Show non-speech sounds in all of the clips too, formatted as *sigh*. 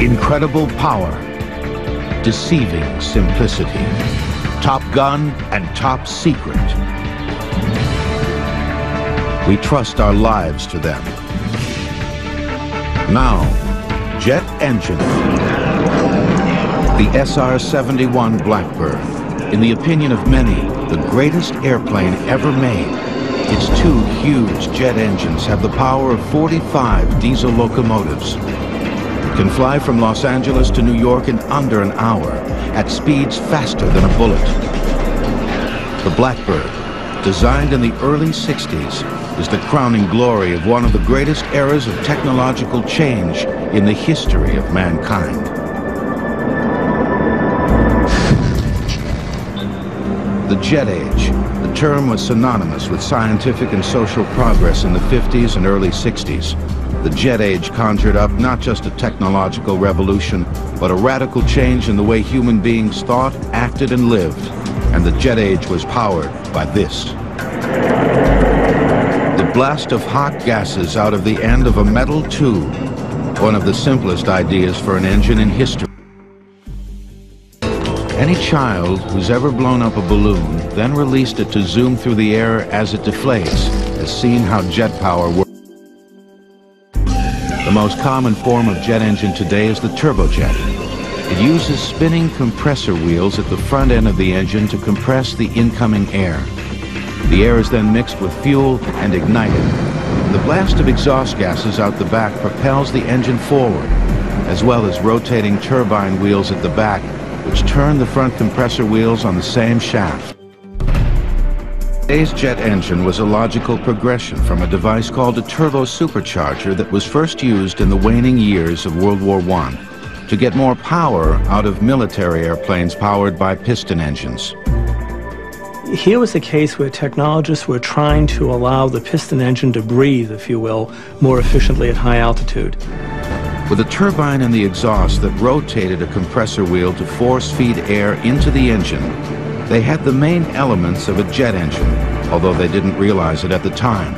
Incredible power, deceiving simplicity, top gun and top secret. We trust our lives to them. Now, jet engine. The SR-71 Blackbird, in the opinion of many, the greatest airplane ever made. Its two huge jet engines have the power of 45 diesel locomotives. Can fly from Los Angeles to New York in under an hour, at speeds faster than a bullet. The Blackbird, designed in the early 60s, is the crowning glory of one of the greatest eras of technological change in the history of mankind. The Jet Age. The term was synonymous with scientific and social progress in the 50s and early 60s. The Jet Age conjured up not just a technological revolution, but a radical change in the way human beings thought, acted, and lived. And the Jet Age was powered by this. The blast of hot gases out of the end of a metal tube. One of the simplest ideas for an engine in history. Any child who's ever blown up a balloon, then released it to zoom through the air as it deflates, has seen how jet power works. The most common form of jet engine today is the turbojet. It uses spinning compressor wheels at the front end of the engine to compress the incoming air. The air is then mixed with fuel and ignited. The blast of exhaust gases out the back propels the engine forward, as well as rotating turbine wheels at the back which turn the front compressor wheels on the same shaft. Today's jet engine was a logical progression from a device called a turbo supercharger that was first used in the waning years of World War I to get more power out of military airplanes powered by piston engines. Here was a case where technologists were trying to allow the piston engine to breathe, if you will, more efficiently at high altitude. With a turbine in the exhaust that rotated a compressor wheel to force feed air into the engine, they had the main elements of a jet engine, although they didn't realize it at the time.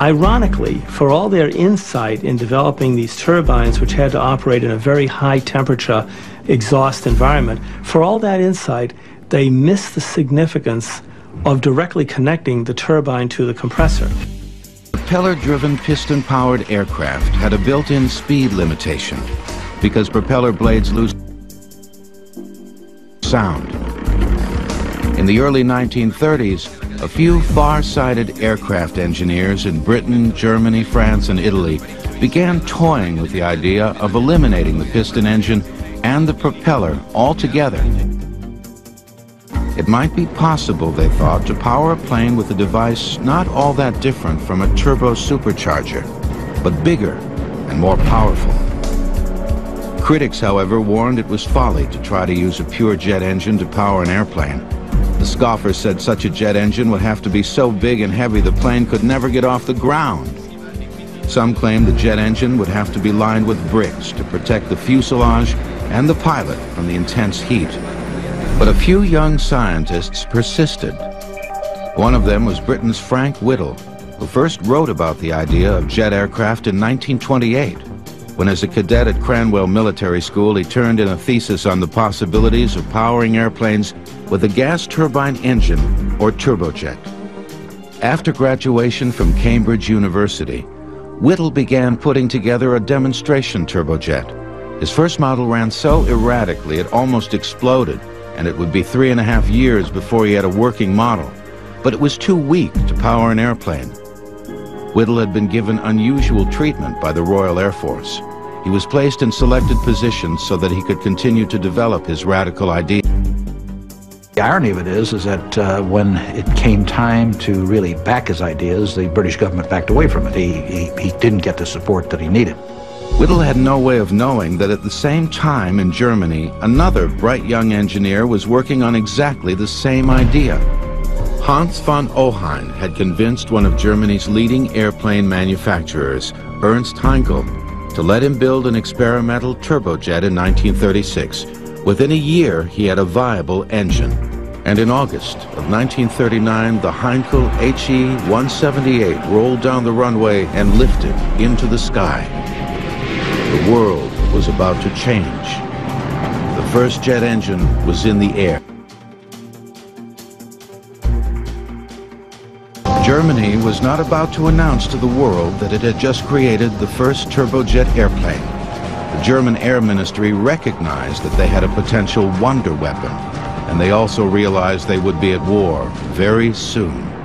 Ironically, for all their insight in developing these turbines, which had to operate in a very high temperature exhaust environment, for all that insight, they missed the significance of directly connecting the turbine to the compressor. Propeller-driven piston-powered aircraft had a built-in speed limitation because propeller blades lose sound. In the early 1930s, a few far-sighted aircraft engineers in Britain, Germany, France, and Italy began toying with the idea of eliminating the piston engine and the propeller altogether. It might be possible, they thought, to power a plane with a device not all that different from a turbo supercharger, but bigger and more powerful. Critics, however, warned it was folly to try to use a pure jet engine to power an airplane. The scoffers said such a jet engine would have to be so big and heavy the plane could never get off the ground. Some claimed the jet engine would have to be lined with bricks to protect the fuselage and the pilot from the intense heat. But a few young scientists persisted. One of them was Britain's Frank Whittle, who first wrote about the idea of jet aircraft in 1928, when as a cadet at Cranwell Military School he turned in a thesis on the possibilities of powering airplanes with a gas turbine engine or turbojet. After graduation from Cambridge University, Whittle began putting together a demonstration turbojet. His first model ran so erratically it almost exploded, and it would be three and a half years before he had a working model. But it was too weak to power an airplane. Whittle had been given unusual treatment by the Royal Air Force. He was placed in selected positions so that he could continue to develop his radical ideas. The irony of it is, is that uh, when it came time to really back his ideas, the British government backed away from it. He, he, he didn't get the support that he needed. Whittle had no way of knowing that at the same time in Germany, another bright young engineer was working on exactly the same idea. Hans von Ohain had convinced one of Germany's leading airplane manufacturers, Ernst Heinkel, to let him build an experimental turbojet in 1936. Within a year, he had a viable engine. And in August of 1939, the Heinkel HE-178 rolled down the runway and lifted into the sky. The world was about to change. The first jet engine was in the air. Germany was not about to announce to the world that it had just created the first turbojet airplane. The German Air Ministry recognized that they had a potential wonder weapon, and they also realized they would be at war very soon.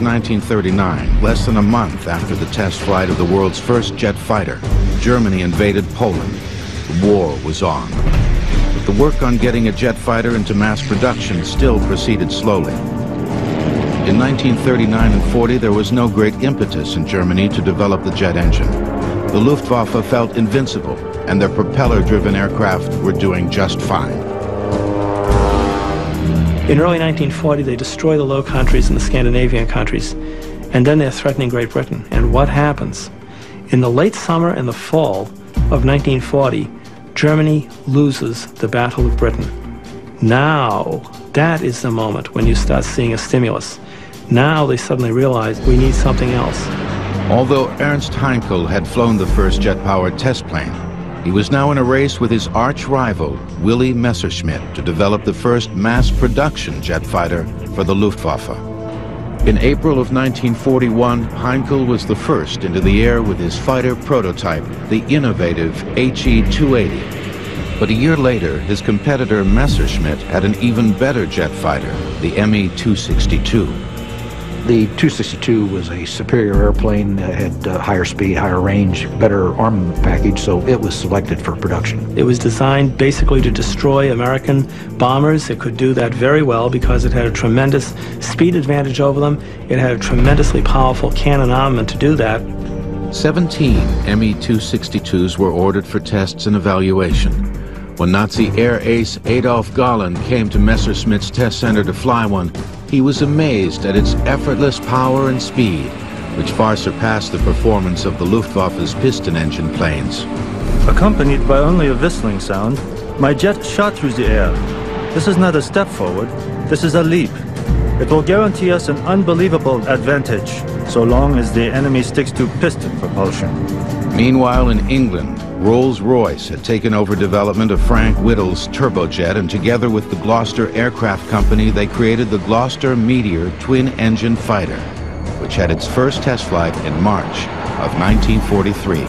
Of 1939, less than a month after the test flight of the world's first jet fighter, Germany invaded Poland. The war was on. But the work on getting a jet fighter into mass production still proceeded slowly. In 1939 and 40, there was no great impetus in Germany to develop the jet engine. The Luftwaffe felt invincible, and their propeller-driven aircraft were doing just fine. In early 1940, they destroy the Low Countries and the Scandinavian countries, and then they're threatening Great Britain. And what happens? In the late summer and the fall of 1940, Germany loses the Battle of Britain. Now, that is the moment when you start seeing a stimulus. Now they suddenly realize we need something else. Although Ernst Heinkel had flown the first jet-powered test plane, he was now in a race with his arch-rival, Willy Messerschmitt, to develop the first mass-production jet fighter for the Luftwaffe. In April of 1941, Heinkel was the first into the air with his fighter prototype, the innovative HE-280. But a year later, his competitor Messerschmitt had an even better jet fighter, the Me-262. The 262 was a superior airplane, that had uh, higher speed, higher range, better armament package, so it was selected for production. It was designed basically to destroy American bombers. It could do that very well because it had a tremendous speed advantage over them. It had a tremendously powerful cannon armament to do that. 17 Me-262s were ordered for tests and evaluation. When Nazi air ace Adolf Galland came to Messerschmitt's test center to fly one, he was amazed at its effortless power and speed, which far surpassed the performance of the Luftwaffe's piston engine planes. Accompanied by only a whistling sound, my jet shot through the air. This is not a step forward, this is a leap. It will guarantee us an unbelievable advantage, so long as the enemy sticks to piston propulsion. Meanwhile, in England, Rolls-Royce had taken over development of Frank Whittle's turbojet, and together with the Gloster Aircraft Company, they created the Gloster Meteor twin-engine fighter, which had its first test flight in March of 1943.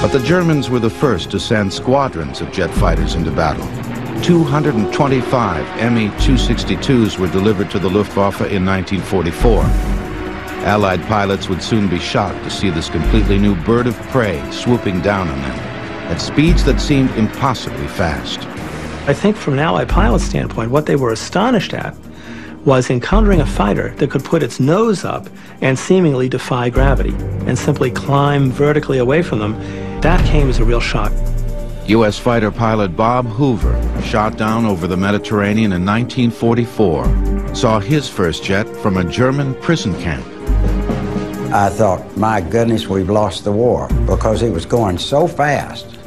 But the Germans were the first to send squadrons of jet fighters into battle. 225 Me-262s were delivered to the Luftwaffe in 1944. Allied pilots would soon be shocked to see this completely new bird of prey swooping down on them at speeds that seemed impossibly fast. I think from an Allied pilot standpoint, what they were astonished at was encountering a fighter that could put its nose up and seemingly defy gravity and simply climb vertically away from them. That came as a real shock. U.S. fighter pilot Bob Hoover, shot down over the Mediterranean in 1944, saw his first jet from a German prison camp. I thought, my goodness, we've lost the war because it was going so fast.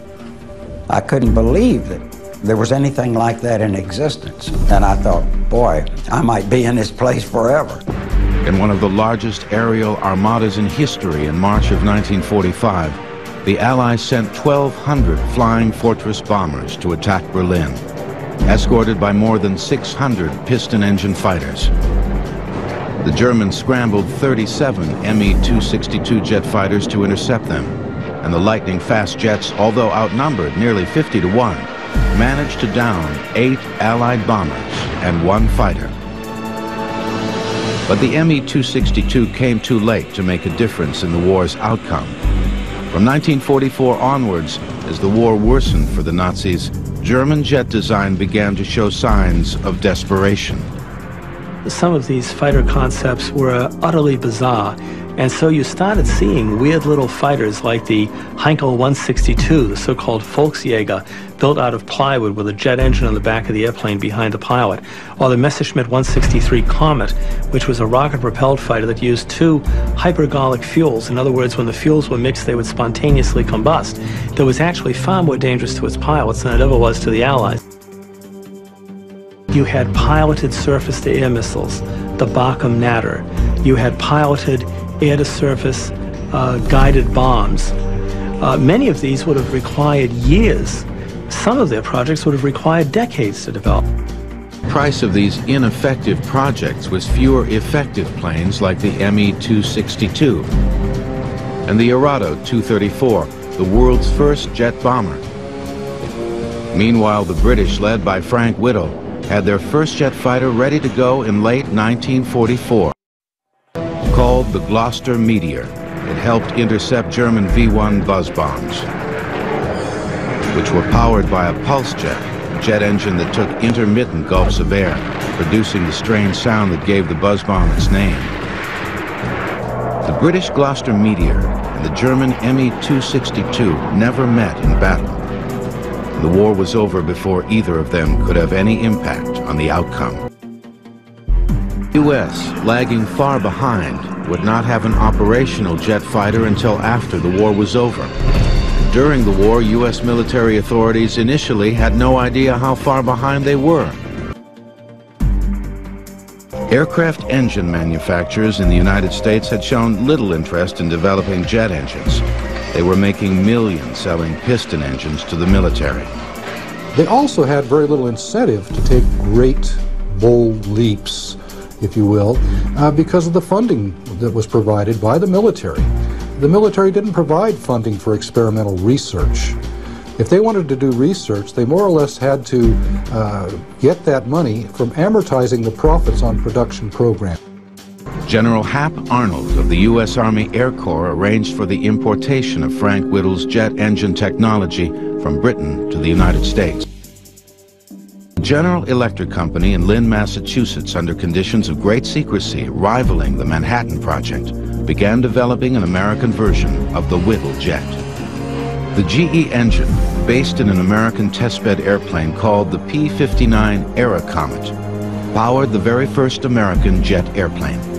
I couldn't believe that there was anything like that in existence. And I thought, boy, I might be in this place forever. In one of the largest aerial armadas in history in March of 1945, the Allies sent 1,200 Flying Fortress bombers to attack Berlin, escorted by more than 600 piston engine fighters. The Germans scrambled 37 Me-262 jet fighters to intercept them, and the lightning-fast jets, although outnumbered nearly 50 to 1, managed to down eight Allied bombers and one fighter. But the Me-262 came too late to make a difference in the war's outcome. From 1944 onwards, as the war worsened for the Nazis, German jet design began to show signs of desperation some of these fighter concepts were utterly bizarre. And so you started seeing weird little fighters like the Heinkel 162, the so-called Volksjäger, built out of plywood with a jet engine on the back of the airplane behind the pilot, or the Messerschmitt 163 Comet, which was a rocket-propelled fighter that used two hypergolic fuels. In other words, when the fuels were mixed, they would spontaneously combust. That was actually far more dangerous to its pilots than it ever was to the Allies. You had piloted surface-to-air missiles, the Bachem Natter. You had piloted air-to-surface uh, guided bombs. Uh, many of these would have required years. Some of their projects would have required decades to develop. The price of these ineffective projects was fewer effective planes like the Me-262 and the Arado 234, the world's first jet bomber. Meanwhile, the British, led by Frank Whittle, had their first jet fighter ready to go in late 1944. Called the Gloster Meteor, it helped intercept German V-1 buzz bombs, which were powered by a pulse jet, a jet engine that took intermittent gulps of air, producing the strange sound that gave the buzz bomb its name. The British Gloster Meteor and the German Me-262 never met in battle. The war was over before either of them could have any impact on the outcome. The U.S., lagging far behind, would not have an operational jet fighter until after the war was over. During the war, U.S. military authorities initially had no idea how far behind they were. Aircraft engine manufacturers in the United States had shown little interest in developing jet engines. They were making millions selling piston engines to the military. They also had very little incentive to take great, bold leaps, if you will, uh, because of the funding that was provided by the military. The military didn't provide funding for experimental research. If they wanted to do research, they more or less had to uh, get that money from amortizing the profits on production programs. General Hap Arnold of the U.S. Army Air Corps arranged for the importation of Frank Whittle's jet engine technology from Britain to the United States. General Electric Company in Lynn, Massachusetts, under conditions of great secrecy rivaling the Manhattan Project, began developing an American version of the Whittle jet. The GE engine, based in an American testbed airplane called the P-59 Airacomet, powered the very first American jet airplane.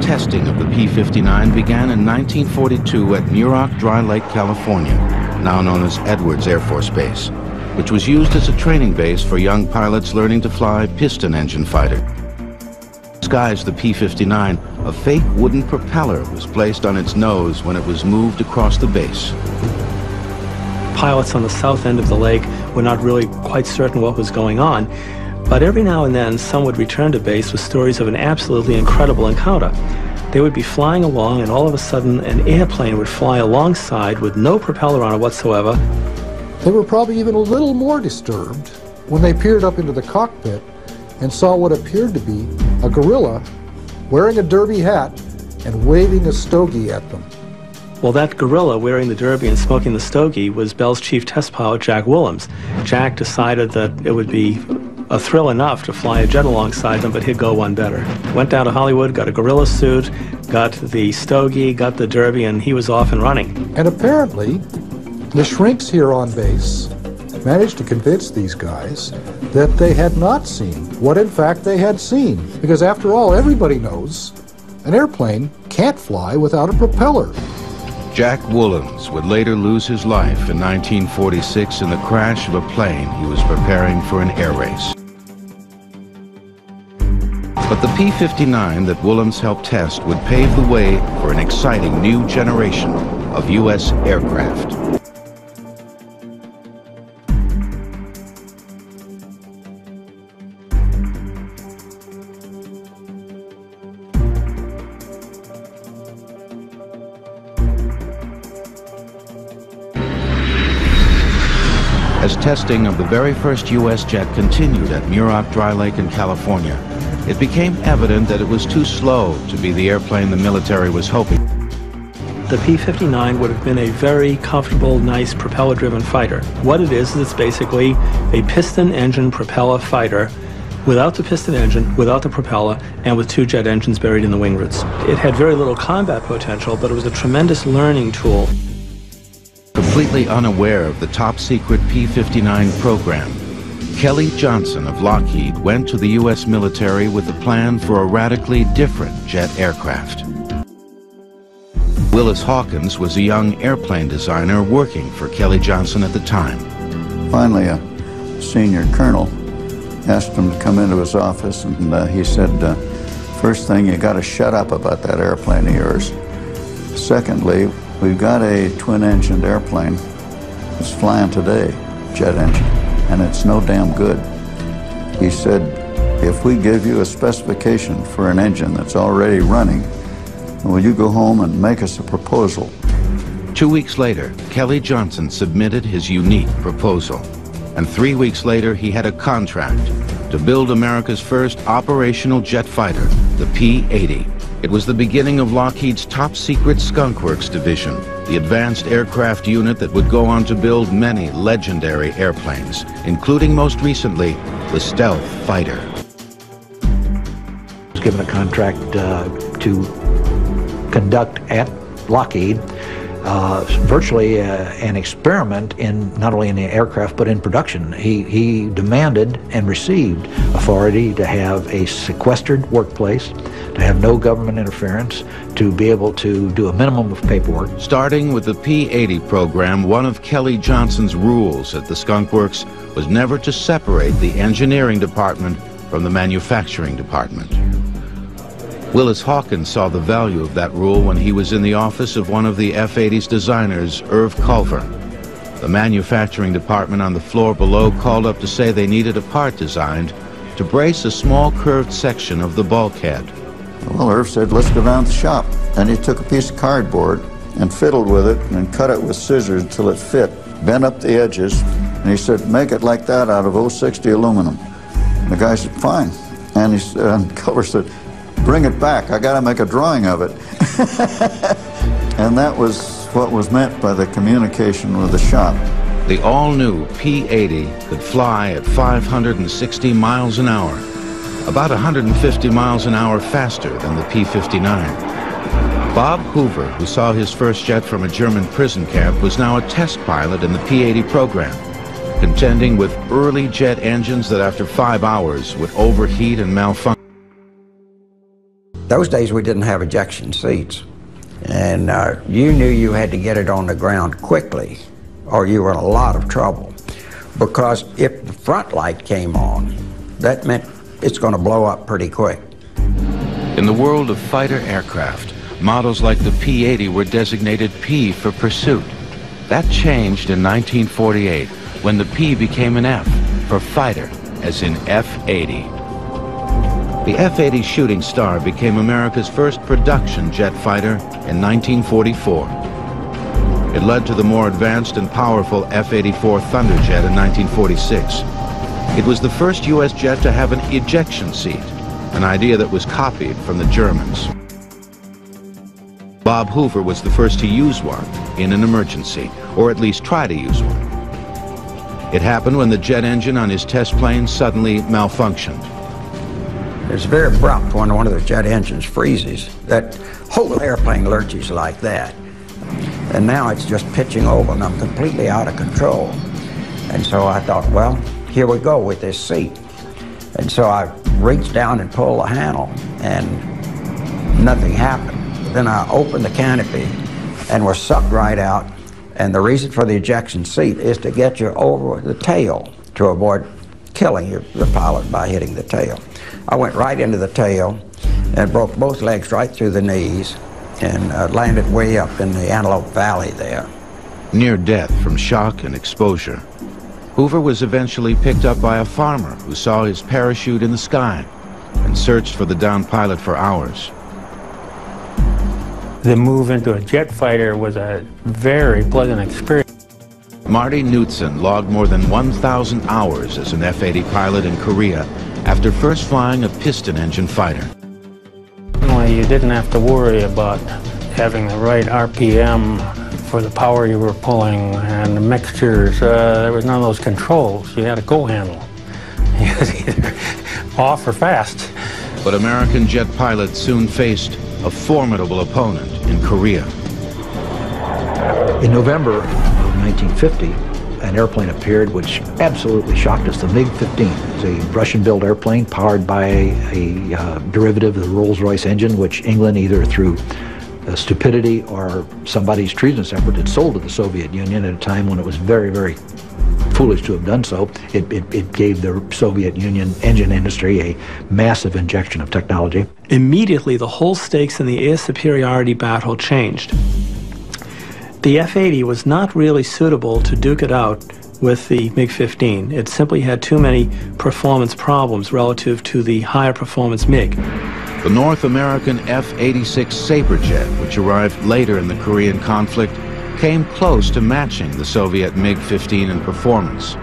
Testing of the P-59 began in 1942 at Muroc Dry Lake, California, now known as Edwards Air Force Base, which was used as a training base for young pilots learning to fly piston engine fighter. Disguised the P-59, a fake wooden propeller was placed on its nose when it was moved across the base. Pilots on the south end of the lake were not really quite certain what was going on, but every now and then, some would return to base with stories of an absolutely incredible encounter. They would be flying along, and all of a sudden, an airplane would fly alongside with no propeller on it whatsoever. They were probably even a little more disturbed when they peered up into the cockpit and saw what appeared to be a gorilla wearing a derby hat and waving a stogie at them. Well, that gorilla wearing the derby and smoking the stogie was Bell's chief test pilot, Jack Woolams. Jack decided that it would be a thrill enough to fly a jet alongside them, but he'd go one better. Went down to Hollywood, got a gorilla suit, got the stogie, got the derby, and he was off and running. And apparently, the shrinks here on base managed to convince these guys that they had not seen what in fact they had seen. Because after all, everybody knows an airplane can't fly without a propeller. Jack Woolams would later lose his life in 1946 in the crash of a plane he was preparing for an air race. But the P-59 that Woolams helped test would pave the way for an exciting new generation of U.S. aircraft. Testing of the very first U.S. jet continued at Muroc Dry Lake in California, it became evident that it was too slow to be the airplane the military was hoping. The P-59 would have been a very comfortable, nice propeller-driven fighter. What it is, is it's basically a piston engine propeller fighter without the piston engine, without the propeller, and with two jet engines buried in the wing roots. It had very little combat potential, but it was a tremendous learning tool. Completely unaware of the top-secret P-59 program, Kelly Johnson of Lockheed went to the U.S. military with a plan for a radically different jet aircraft. Willis Hawkins was a young airplane designer working for Kelly Johnson at the time. Finally, a senior colonel asked him to come into his office, and uh, he said, uh, first thing, you got to shut up about that airplane of yours. Secondly, we've got a twin-engined airplane that's flying today, jet engine, and it's no damn good. He said, if we give you a specification for an engine that's already running, Will you go home and make us a proposal? Two weeks later, Kelly Johnson submitted his unique proposal. And three weeks later, he had a contract to build America's first operational jet fighter, the P-80. It was the beginning of Lockheed's top-secret Skunk Works division, the advanced aircraft unit that would go on to build many legendary airplanes, including most recently, the Stealth Fighter. was given a contract uh, to conduct at Lockheed uh, virtually uh, an experiment in not only in the aircraft but in production. He, he demanded and received authority to have a sequestered workplace, to have no government interference, to be able to do a minimum of paperwork. Starting with the P-80 program, one of Kelly Johnson's rules at the Skunk Works was never to separate the engineering department from the manufacturing department. Willis Hawkins saw the value of that rule when he was in the office of one of the F-80's designers, Irv Culver. The manufacturing department on the floor below called up to say they needed a part designed to brace a small curved section of the bulkhead. Well, Irv said, let's go down to the shop. And he took a piece of cardboard and fiddled with it and cut it with scissors until it fit, bent up the edges, and he said, make it like that out of 060 aluminum. And the guy said, fine. And, he, *laughs* and Culver said, bring it back. I got to make a drawing of it. *laughs* and that was what was meant by the communication with the shop. The all-new P-80 could fly at 560 miles an hour, about 150 miles an hour faster than the P-59. Bob Hoover, who saw his first jet from a German prison camp, was now a test pilot in the P-80 program, contending with early jet engines that after five hours would overheat and malfunction. Those days we didn't have ejection seats. And uh, you knew you had to get it on the ground quickly or you were in a lot of trouble. Because if the front light came on, that meant it's going to blow up pretty quick. In the world of fighter aircraft, models like the P-80 were designated P for pursuit. That changed in 1948 when the P became an F for fighter, as in F-80. The F-80 Shooting Star became America's first production jet fighter in 1944. It led to the more advanced and powerful F-84 Thunderjet in 1946. It was the first U.S. jet to have an ejection seat, an idea that was copied from the Germans. Bob Hoover was the first to use one in an emergency, or at least try to use one. It happened when the jet engine on his test plane suddenly malfunctioned. It's very abrupt when one of the jet engines freezes. That whole airplane lurches like that. And now it's just pitching over and I'm completely out of control. And so I thought, well, here we go with this seat. And so I reached down and pulled the handle and nothing happened. Then I opened the canopy and was sucked right out. And the reason for the ejection seat is to get you over the tail to avoid killing you, the pilot by hitting the tail. I went right into the tail and broke both legs right through the knees and uh, landed way up in the Antelope Valley there. Near death from shock and exposure. Hoover was eventually picked up by a farmer who saw his parachute in the sky and searched for the downed pilot for hours. The move into a jet fighter was a very pleasant experience. Marty Knutson logged more than 1,000 hours as an F-80 pilot in Korea after first flying a piston engine fighter. Well, you didn't have to worry about having the right RPM for the power you were pulling and the mixtures. Uh, there was none of those controls. You had a go handle. *laughs* It was either off or fast. But American jet pilots soon faced a formidable opponent in Korea. In November of 1950, an airplane appeared which absolutely shocked us, the MiG-15. It's a Russian-built airplane powered by a, a uh, derivative of the Rolls-Royce engine, which England, either through stupidity or somebody's treasonous effort, had sold to the Soviet Union at a time when it was very, very foolish to have done so. It, it, it, gave the Soviet Union engine industry a massive injection of technology. Immediately, the whole stakes in the air superiority battle changed. The F-80 was not really suitable to duke it out with the MiG-15. It simply had too many performance problems relative to the higher performance MiG. The North American F-86 Saberjet, which arrived later in the Korean conflict, came close to matching the Soviet MiG-15 in performance.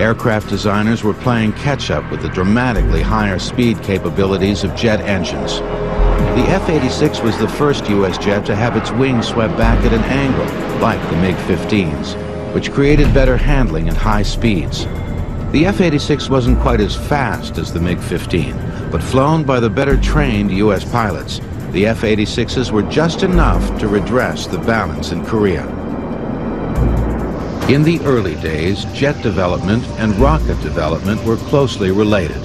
Aircraft designers were playing catch-up with the dramatically higher speed capabilities of jet engines. The F-86 was the first U.S. jet to have its wings swept back at an angle, like the MiG-15s, which created better handling at high speeds. The F-86 wasn't quite as fast as the MiG-15, but flown by the better trained U.S. pilots, the F-86s were just enough to redress the balance in Korea. In the early days, jet development and rocket development were closely related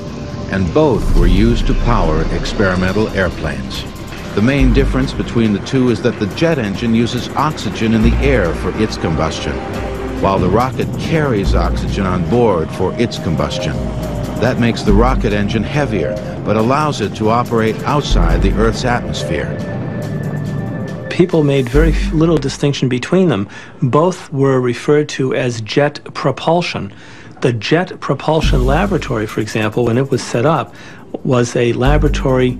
and both were used to power experimental airplanes. The main difference between the two is that the jet engine uses oxygen in the air for its combustion, while the rocket carries oxygen on board for its combustion. That makes the rocket engine heavier, but allows it to operate outside the Earth's atmosphere. People made very little distinction between them. Both were referred to as jet propulsion. The Jet Propulsion Laboratory, for example, when it was set up, was a laboratory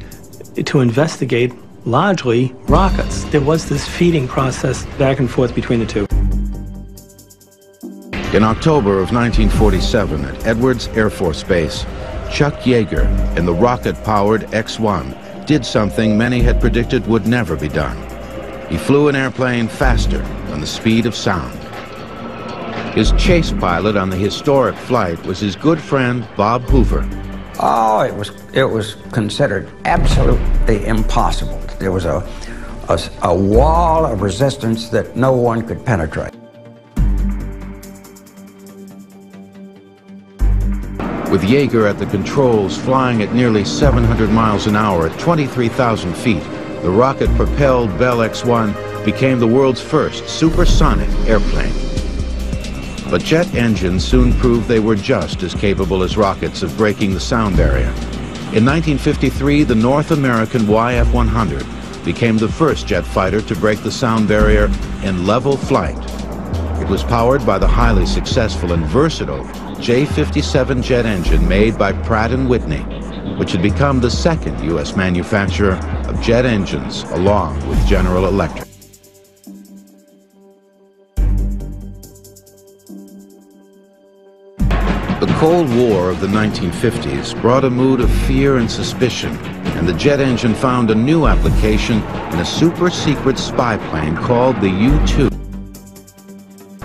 to investigate largely rockets. There was this feeding process back and forth between the two. In October of 1947 at Edwards Air Force Base, Chuck Yeager in the rocket-powered X-1 did something many had predicted would never be done. He flew an airplane faster than the speed of sound. His chase pilot on the historic flight was his good friend Bob Hoover. Oh, it was it was considered absolutely impossible. There was a, a, a wall of resistance that no one could penetrate. With Yeager at the controls flying at nearly 700 miles an hour at 23,000 feet, the rocket-propelled Bell X-1 became the world's first supersonic airplane. But jet engines soon proved they were just as capable as rockets of breaking the sound barrier. In 1953, the North American YF-100 became the first jet fighter to break the sound barrier in level flight. It was powered by the highly successful and versatile J-57 jet engine made by Pratt & Whitney, which had become the second U.S. manufacturer of jet engines along with General Electric. The Cold War of the 1950s brought a mood of fear and suspicion, and the jet engine found a new application in a super-secret spy plane called the U-2.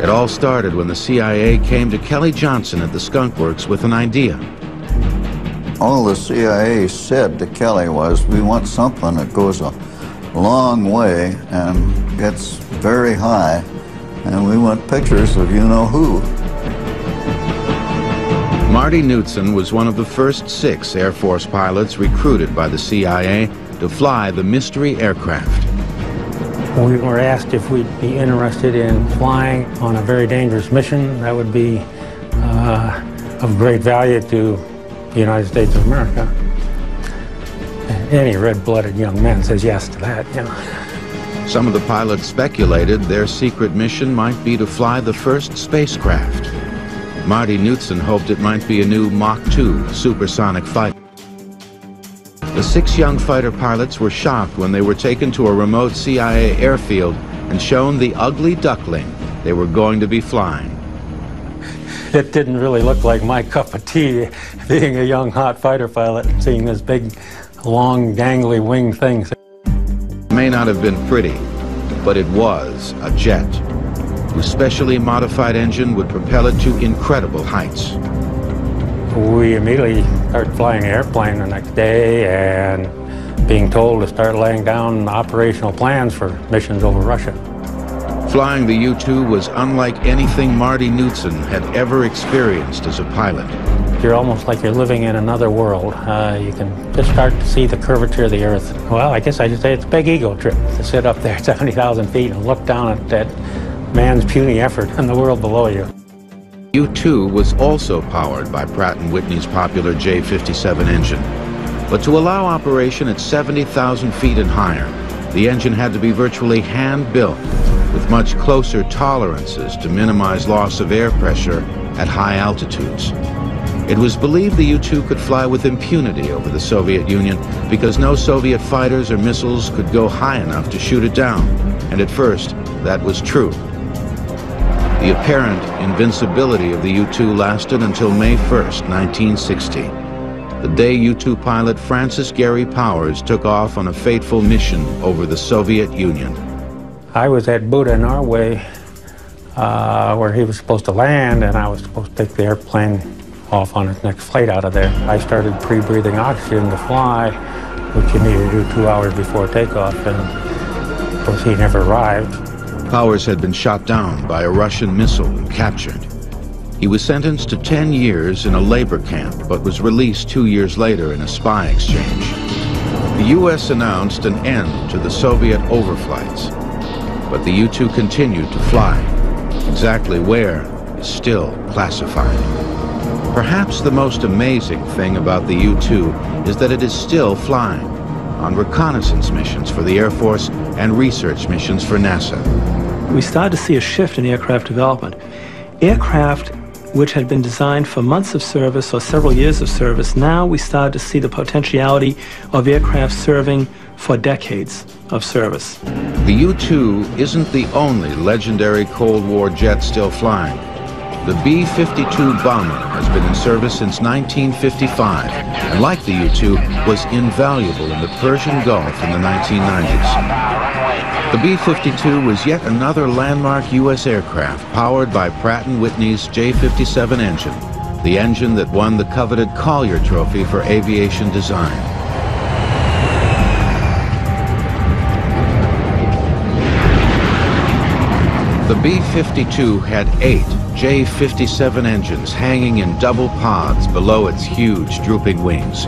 It all started when the CIA came to Kelly Johnson at the Skunk Works with an idea. All the CIA said to Kelly was, we want something that goes a long way and gets very high, and we want pictures of you-know-who. Marty Knutson was one of the first six Air Force pilots recruited by the CIA to fly the mystery aircraft. We were asked if we'd be interested in flying on a very dangerous mission that would be uh, of great value to the United States of America. Any red-blooded young man says yes to that, you know. Some of the pilots speculated their secret mission might be to fly the first spacecraft. Marty Knutson hoped it might be a new Mach 2 supersonic fighter. The six young fighter pilots were shocked when they were taken to a remote CIA airfield and shown the ugly duckling they were going to be flying. It didn't really look like my cup of tea, being a young hot fighter pilot, seeing this big, long, gangly wing thing. It may not have been pretty, but it was a jet whose specially modified engine would propel it to incredible heights. We immediately started flying the airplane the next day and being told to start laying down operational plans for missions over Russia. Flying the U-2 was unlike anything Marty Knutson had ever experienced as a pilot. You're almost like you're living in another world. Uh, you can just start to see the curvature of the Earth. Well, I guess I should say it's a big ego trip to sit up there *laughs* at 70,000 feet and look down at that man's puny effort and the world below you. U-2 was also powered by Pratt & Whitney's popular J57 engine. But to allow operation at 70,000 feet and higher, the engine had to be virtually hand-built with much closer tolerances to minimize loss of air pressure at high altitudes. It was believed the U-2 could fly with impunity over the Soviet Union because no Soviet fighters or missiles could go high enough to shoot it down, and at first, that was true. The apparent invincibility of the U-2 lasted until May 1, 1960, the day U-2 pilot Francis Gary Powers took off on a fateful mission over the Soviet Union. I was at Bodø, Norway, uh, where he was supposed to land, and I was supposed to take the airplane off on its next flight out of there. I started pre-breathing oxygen to fly, which you need to do two hours before takeoff, and of course he never arrived. Powers had been shot down by a Russian missile and captured. He was sentenced to 10 years in a labor camp, but was released two years later in a spy exchange. The U.S. announced an end to the Soviet overflights, but the U-2 continued to fly. Exactly where is still classified. Perhaps the most amazing thing about the U-2 is that it is still flying on reconnaissance missions for the Air Force and research missions for NASA. We started to see a shift in aircraft development. Aircraft which had been designed for months of service or several years of service, now we started to see the potentiality of aircraft serving for decades of service. The U-2 isn't the only legendary Cold War jet still flying. The B-52 bomber has been in service since 1955, and like the U-2, was invaluable in the Persian Gulf in the 1990s. The B-52 was yet another landmark U.S. aircraft powered by Pratt & Whitney's J-57 engine, the engine that won the coveted Collier Trophy for aviation design. The B-52 had eight J-57 engines hanging in double pods below its huge drooping wings.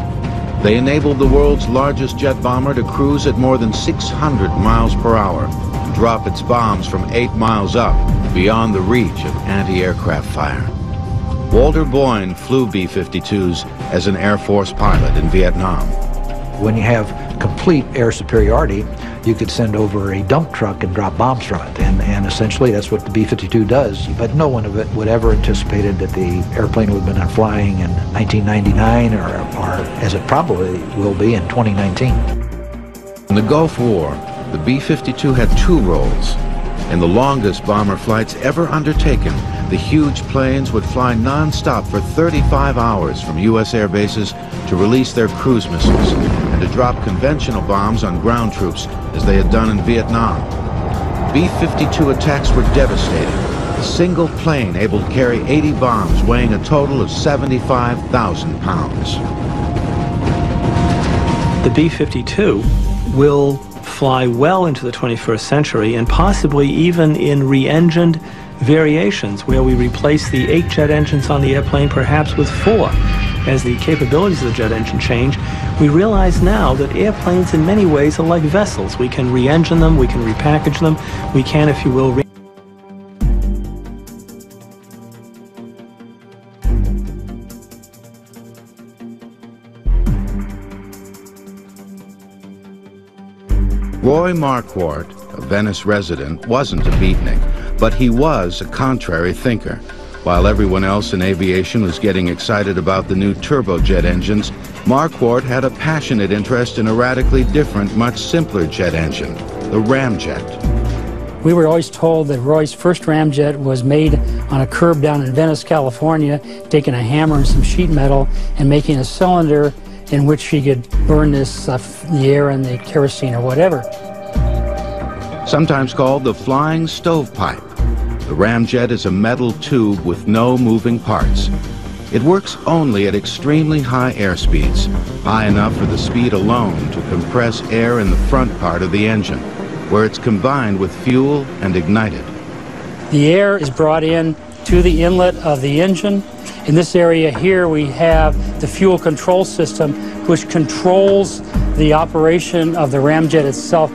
They enabled the world's largest jet bomber to cruise at more than 600 miles per hour and drop its bombs from eight miles up beyond the reach of anti-aircraft fire. Walter Boyne flew B-52s as an Air Force pilot in Vietnam. When you have complete air superiority, you could send over a dump truck and drop bombs from it. And, and essentially that's what the B-52 does. But no one of it would ever anticipated that the airplane would have been flying in 1999 or, or as it probably will be in 2019. In the Gulf War, the B-52 had two roles. In the longest bomber flights ever undertaken, the huge planes would fly non-stop for 35 hours from U.S. air bases to release their cruise missiles and to drop conventional bombs on ground troops as they had done in Vietnam. B-52 attacks were devastating. A single plane able to carry 80 bombs weighing a total of 75,000 pounds. The B-52 will fly well into the 21st century and possibly even in re-engined variations where we replace the eight jet engines on the airplane perhaps with four. As the capabilities of the jet engine change, we realize now that airplanes in many ways are like vessels. We can re-engine them, we can repackage them, we can, if you will, re Roy Marquardt, a Venice resident, wasn't a beatnik, but he was a contrary thinker. While everyone else in aviation was getting excited about the new turbojet engines, Marquardt had a passionate interest in a radically different, much simpler jet engine, the ramjet. We were always told that Roy's first ramjet was made on a curb down in Venice, California, taking a hammer and some sheet metal and making a cylinder in which he could burn this stuff the air and the kerosene or whatever. Sometimes called the flying stovepipe, the ramjet is a metal tube with no moving parts. It works only at extremely high air speeds, high enough for the speed alone to compress air in the front part of the engine, where it's combined with fuel and ignited. The air is brought in to the inlet of the engine. In this area here, we have the fuel control system, which controls the operation of the ramjet itself.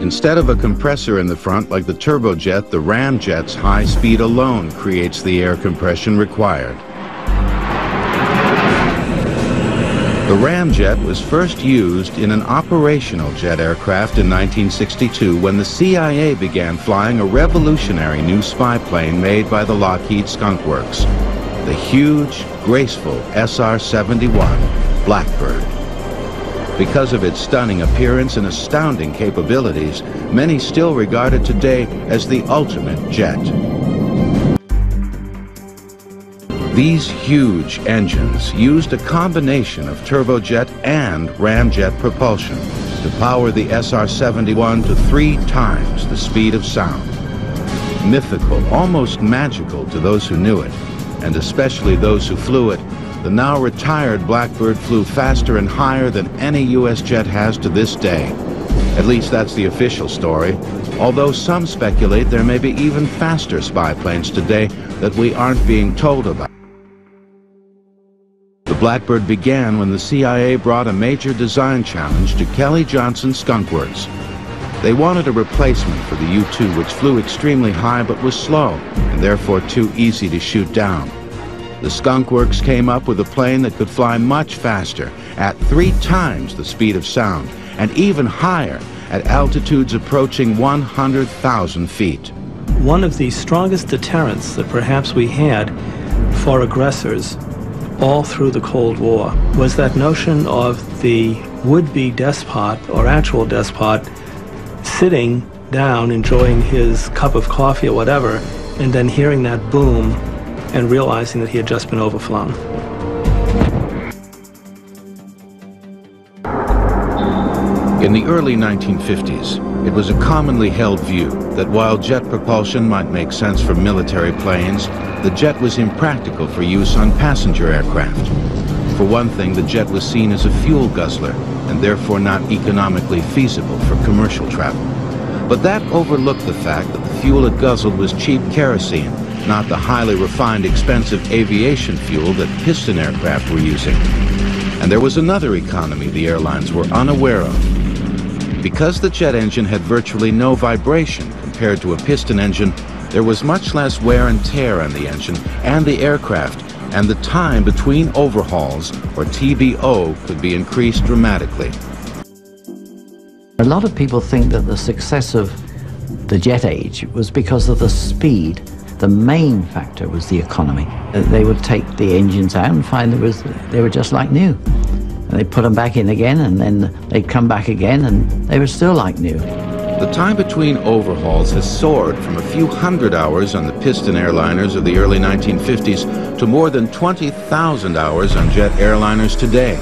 Instead of a compressor in the front like the turbojet, the ramjet's high speed alone creates the air compression required. The ramjet was first used in an operational jet aircraft in 1962 when the CIA began flying a revolutionary new spy plane made by the Lockheed Skunk Works, the huge, graceful SR-71 Blackbird. Because of its stunning appearance and astounding capabilities, many still regard it today as the ultimate jet. These huge engines used a combination of turbojet and ramjet propulsion to power the SR-71 to three times the speed of sound. Mythical, almost magical to those who knew it, and especially those who flew it, the now retired Blackbird flew faster and higher than any U.S. jet has to this day. At least that's the official story, although some speculate there may be even faster spy planes today that we aren't being told about. The Blackbird began when the CIA brought a major design challenge to Kelly Johnson Skunk Works. They wanted a replacement for the U-2 which flew extremely high but was slow and therefore too easy to shoot down. The Skunk Works came up with a plane that could fly much faster, at three times the speed of sound, and even higher at altitudes approaching 100,000 feet. One of the strongest deterrents that perhaps we had for aggressors all through the Cold War was that notion of the would-be despot or actual despot sitting down enjoying his cup of coffee or whatever and then hearing that boom and realizing that he had just been overflown. In the early 1950s, it was a commonly held view that while jet propulsion might make sense for military planes, the jet was impractical for use on passenger aircraft. For one thing, the jet was seen as a fuel guzzler and therefore not economically feasible for commercial travel. But that overlooked the fact that the fuel it guzzled was cheap kerosene, not the highly refined expensive aviation fuel that piston aircraft were using. And there was another economy the airlines were unaware of, because the jet engine had virtually no vibration compared to a piston engine, there was much less wear and tear on the engine and the aircraft, and the time between overhauls, or TBO, could be increased dramatically. A lot of people think that the success of the jet age was because of the speed. The main factor was the economy. Uh, they would take the engines out and find there was, they were just like new. And they'd put them back in again, and then they'd come back again, and they were still like new. The time between overhauls has soared from a few hundred hours on the piston airliners of the early 1950s to more than 20,000 hours on jet airliners today.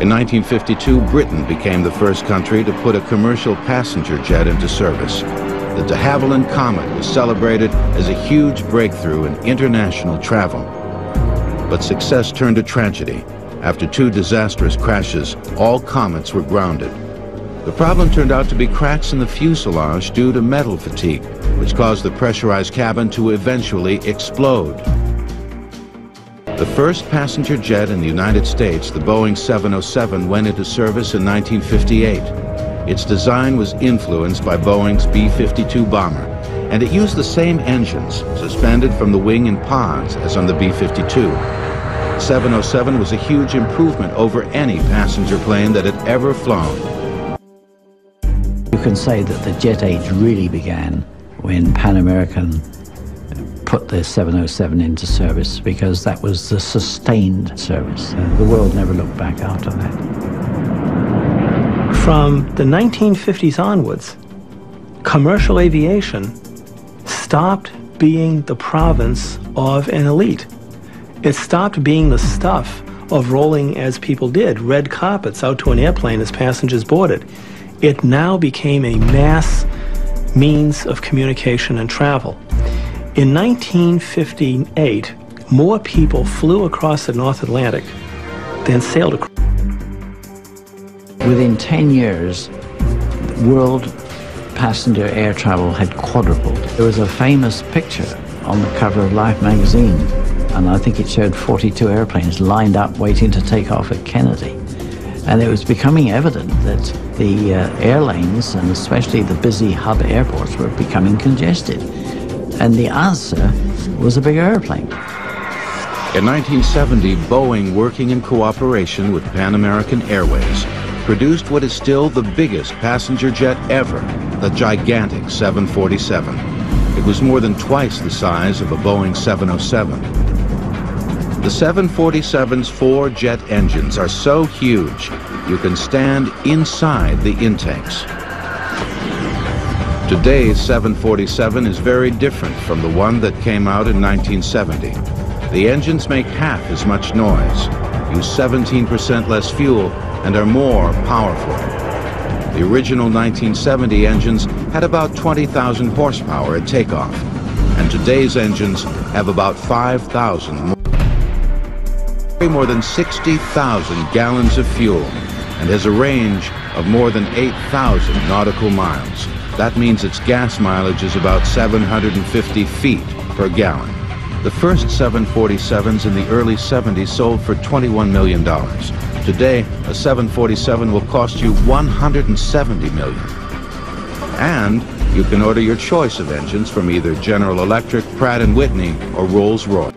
In 1952, Britain became the first country to put a commercial passenger jet into service. The de Havilland Comet was celebrated as a huge breakthrough in international travel. But success turned to tragedy after two disastrous crashes, all comets were grounded. The problem turned out to be cracks in the fuselage due to metal fatigue, which caused the pressurized cabin to eventually explode. The first passenger jet in the United States, the Boeing 707, went into service in 1958. Its design was influenced by Boeing's B-52 bomber, and it used the same engines, suspended from the wing in pods, as on the B-52. 707 was a huge improvement over any passenger plane that had ever flown. You can say that the jet age really began when Pan American put the 707 into service because that was the sustained service. Uh, the world never looked back after that. From the 1950s onwards, commercial aviation stopped being the province of an elite. It stopped being the stuff of rolling as people did, red carpets out to an airplane as passengers boarded. It now became a mass means of communication and travel. In 1958, more people flew across the North Atlantic than sailed across. Within 10 years, world passenger air travel had quadrupled. There was a famous picture on the cover of Life magazine, and I think it showed 42 airplanes lined up waiting to take off at Kennedy. And it was becoming evident that the uh, airlines, and especially the busy hub airports, were becoming congested. And the answer was a bigger airplane. In 1970, Boeing, working in cooperation with Pan American Airways, produced what is still the biggest passenger jet ever, the gigantic 747. It was more than twice the size of a Boeing 707. The 747's four jet engines are so huge you can stand inside the intakes. Today's 747 is very different from the one that came out in 1970. The engines make half as much noise, use 17% less fuel, and are more powerful. The original 1970 engines had about 20,000 horsepower at takeoff, and today's engines have about 5,000 more. More than 60,000 gallons of fuel and has a range of more than 8,000 nautical miles. That means its gas mileage is about 750 feet per gallon. The first 747s in the early 70s sold for $21 million. Today, a 747 will cost you 170 million. And you can order your choice of engines from either General Electric, Pratt & Whitney, or Rolls-Royce.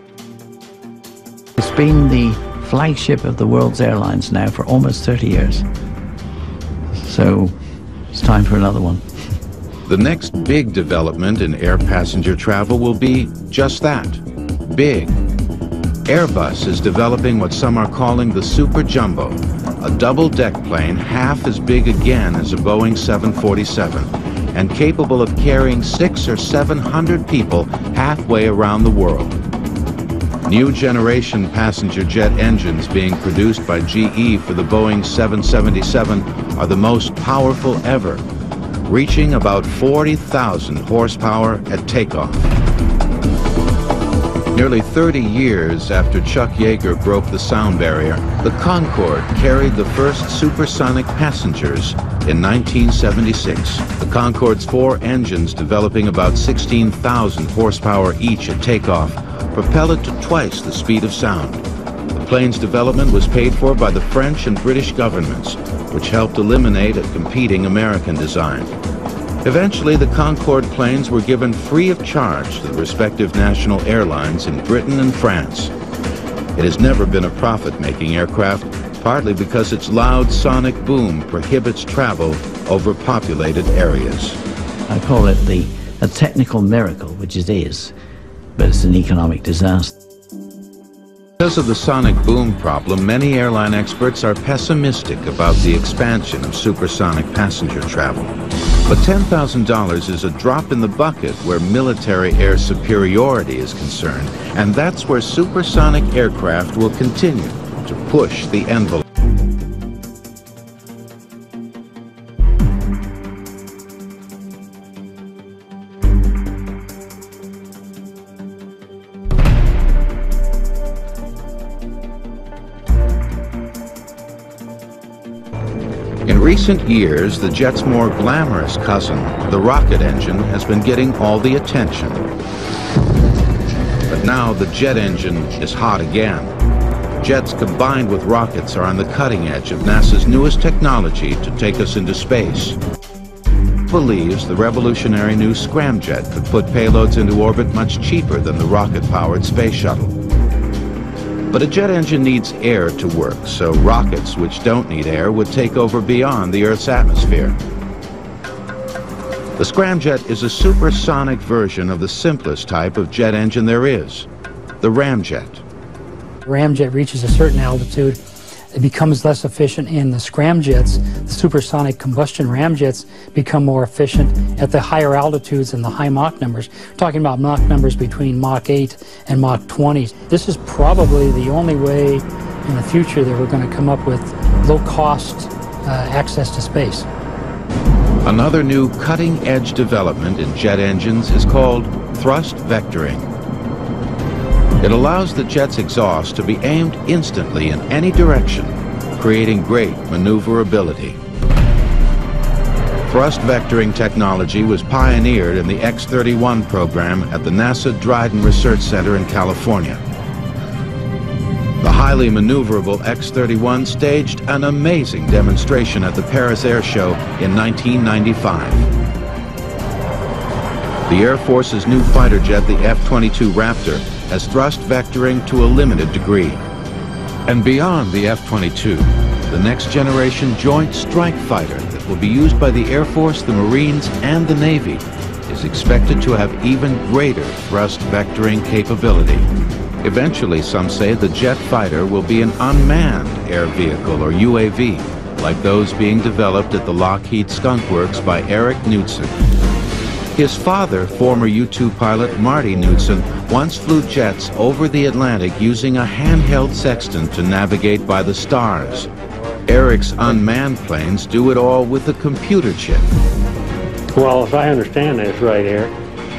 It's been the flagship of the world's airlines now for almost 30 years. So it's time for another one. The next big development in air passenger travel will be just that, big. Airbus is developing what some are calling the Super Jumbo, a double-deck plane half as big again as a Boeing 747 and capable of carrying six or seven hundred people halfway around the world. New generation passenger jet engines being produced by GE for the Boeing 777 are the most powerful ever, reaching about 40,000 horsepower at takeoff. Nearly 30 years after Chuck Yeager broke the sound barrier, the Concorde carried the first supersonic passengers in 1976. The Concorde's four engines, developing about 16,000 horsepower each at takeoff, propel it to twice the speed of sound. The plane's development was paid for by the French and British governments, which helped eliminate a competing American design. Eventually, the Concorde planes were given free of charge to the respective national airlines in Britain and France. It has never been a profit-making aircraft, partly because its loud sonic boom prohibits travel over populated areas. I call it the a technical miracle, which it is, but it's an economic disaster. Because of the sonic boom problem, many airline experts are pessimistic about the expansion of supersonic passenger travel. But $10,000 is a drop in the bucket where military air superiority is concerned, and that's where supersonic aircraft will continue to push the envelope. Recent years, the jet's more glamorous cousin, the rocket engine, has been getting all the attention. But now the jet engine is hot again. Jets combined with rockets are on the cutting edge of NASA's newest technology to take us into space. believes the revolutionary new scramjet could put payloads into orbit much cheaper than the rocket-powered space shuttle. But a jet engine needs air to work, so rockets which don't need air would take over beyond the Earth's atmosphere. The scramjet is a supersonic version of the simplest type of jet engine there is, the ramjet. Ramjet reaches a certain altitude, it becomes less efficient, and the scramjets, the supersonic combustion ramjets, become more efficient at the higher altitudes and the high Mach numbers. We're talking about Mach numbers between Mach 8 and Mach 20. This is probably the only way in the future that we're going to come up with low-cost uh, access to space. Another new cutting-edge development in jet engines is called thrust vectoring. It allows the jet's exhaust to be aimed instantly in any direction, creating great maneuverability. Thrust vectoring technology was pioneered in the X-31 program at the NASA Dryden Research Center in California. The highly maneuverable X-31 staged an amazing demonstration at the Paris Air Show in 1995. The Air Force's new fighter jet, the F-22 Raptor, has thrust vectoring to a limited degree. And beyond the F-22, the next generation Joint Strike Fighter that will be used by the Air Force, the Marines, and the Navy is expected to have even greater thrust vectoring capability. Eventually, some say the jet fighter will be an unmanned air vehicle or UAV, like those being developed at the Lockheed Skunk Works by Eric Knutson. His father, former U-2 pilot Marty Knutson, once flew jets over the Atlantic using a handheld sextant to navigate by the stars. Eric's unmanned planes do it all with a computer chip. Well, if I understand this right here,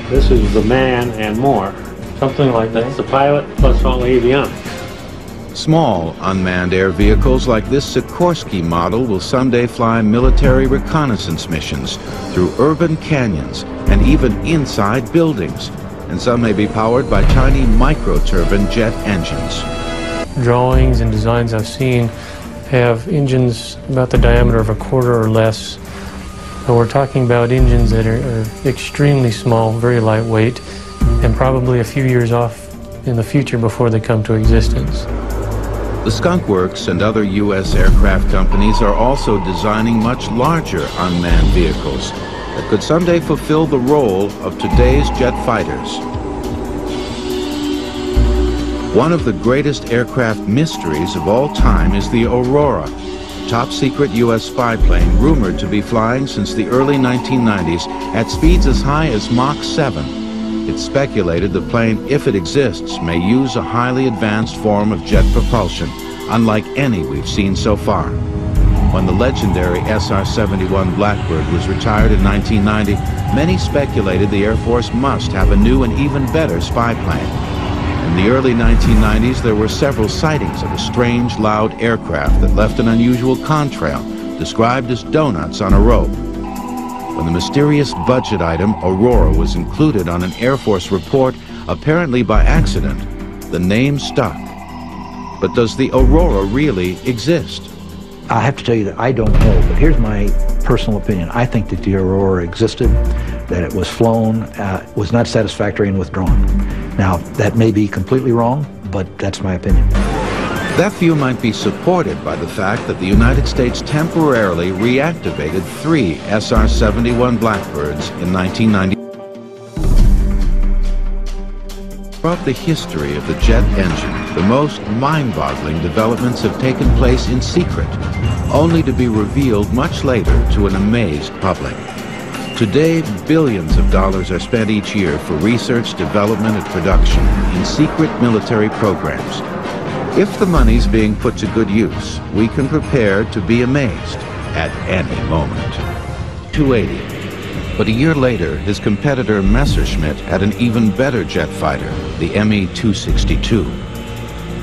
this is the man and more. Something like that. It's The pilot plus all avionics. Small unmanned air vehicles like this Sikorsky model will someday fly military reconnaissance missions through urban canyons and even inside buildings. And some may be powered by tiny microturbine jet engines. Drawings and designs I've seen have engines about the diameter of a quarter or less. And we're talking about engines that are, are extremely small, very lightweight, and probably a few years off in the future before they come to existence. The Skunk Works and other U.S. aircraft companies are also designing much larger unmanned vehicles that could someday fulfill the role of today's jet fighters. One of the greatest aircraft mysteries of all time is the Aurora, top secret U.S. spy plane rumored to be flying since the early 1990s at speeds as high as Mach 7 it's speculated the plane, if it exists, may use a highly advanced form of jet propulsion, unlike any we've seen so far. When the legendary SR-71 Blackbird was retired in 1990, many speculated the Air Force must have a new and even better spy plane. In the early 1990s, there were several sightings of a strange, loud aircraft that left an unusual contrail, described as donuts on a rope. When the mysterious budget item Aurora was included on an Air Force report, apparently by accident, the name stuck. But does the Aurora really exist? I have to tell you that I don't know, but here's my personal opinion. I think that the Aurora existed, that it was flown, uh, was not satisfactory and withdrawn. Now, that may be completely wrong, but that's my opinion. That view might be supported by the fact that the United States temporarily reactivated three SR-71 Blackbirds in 1990. Throughout the history of the jet engine, the most mind-boggling developments have taken place in secret, only to be revealed much later to an amazed public. Today, billions of dollars are spent each year for research, development, and production in secret military programs if the money's being put to good use, we can prepare to be amazed at any moment. 280. But a year later, his competitor Messerschmitt had an even better jet fighter, the Me-262.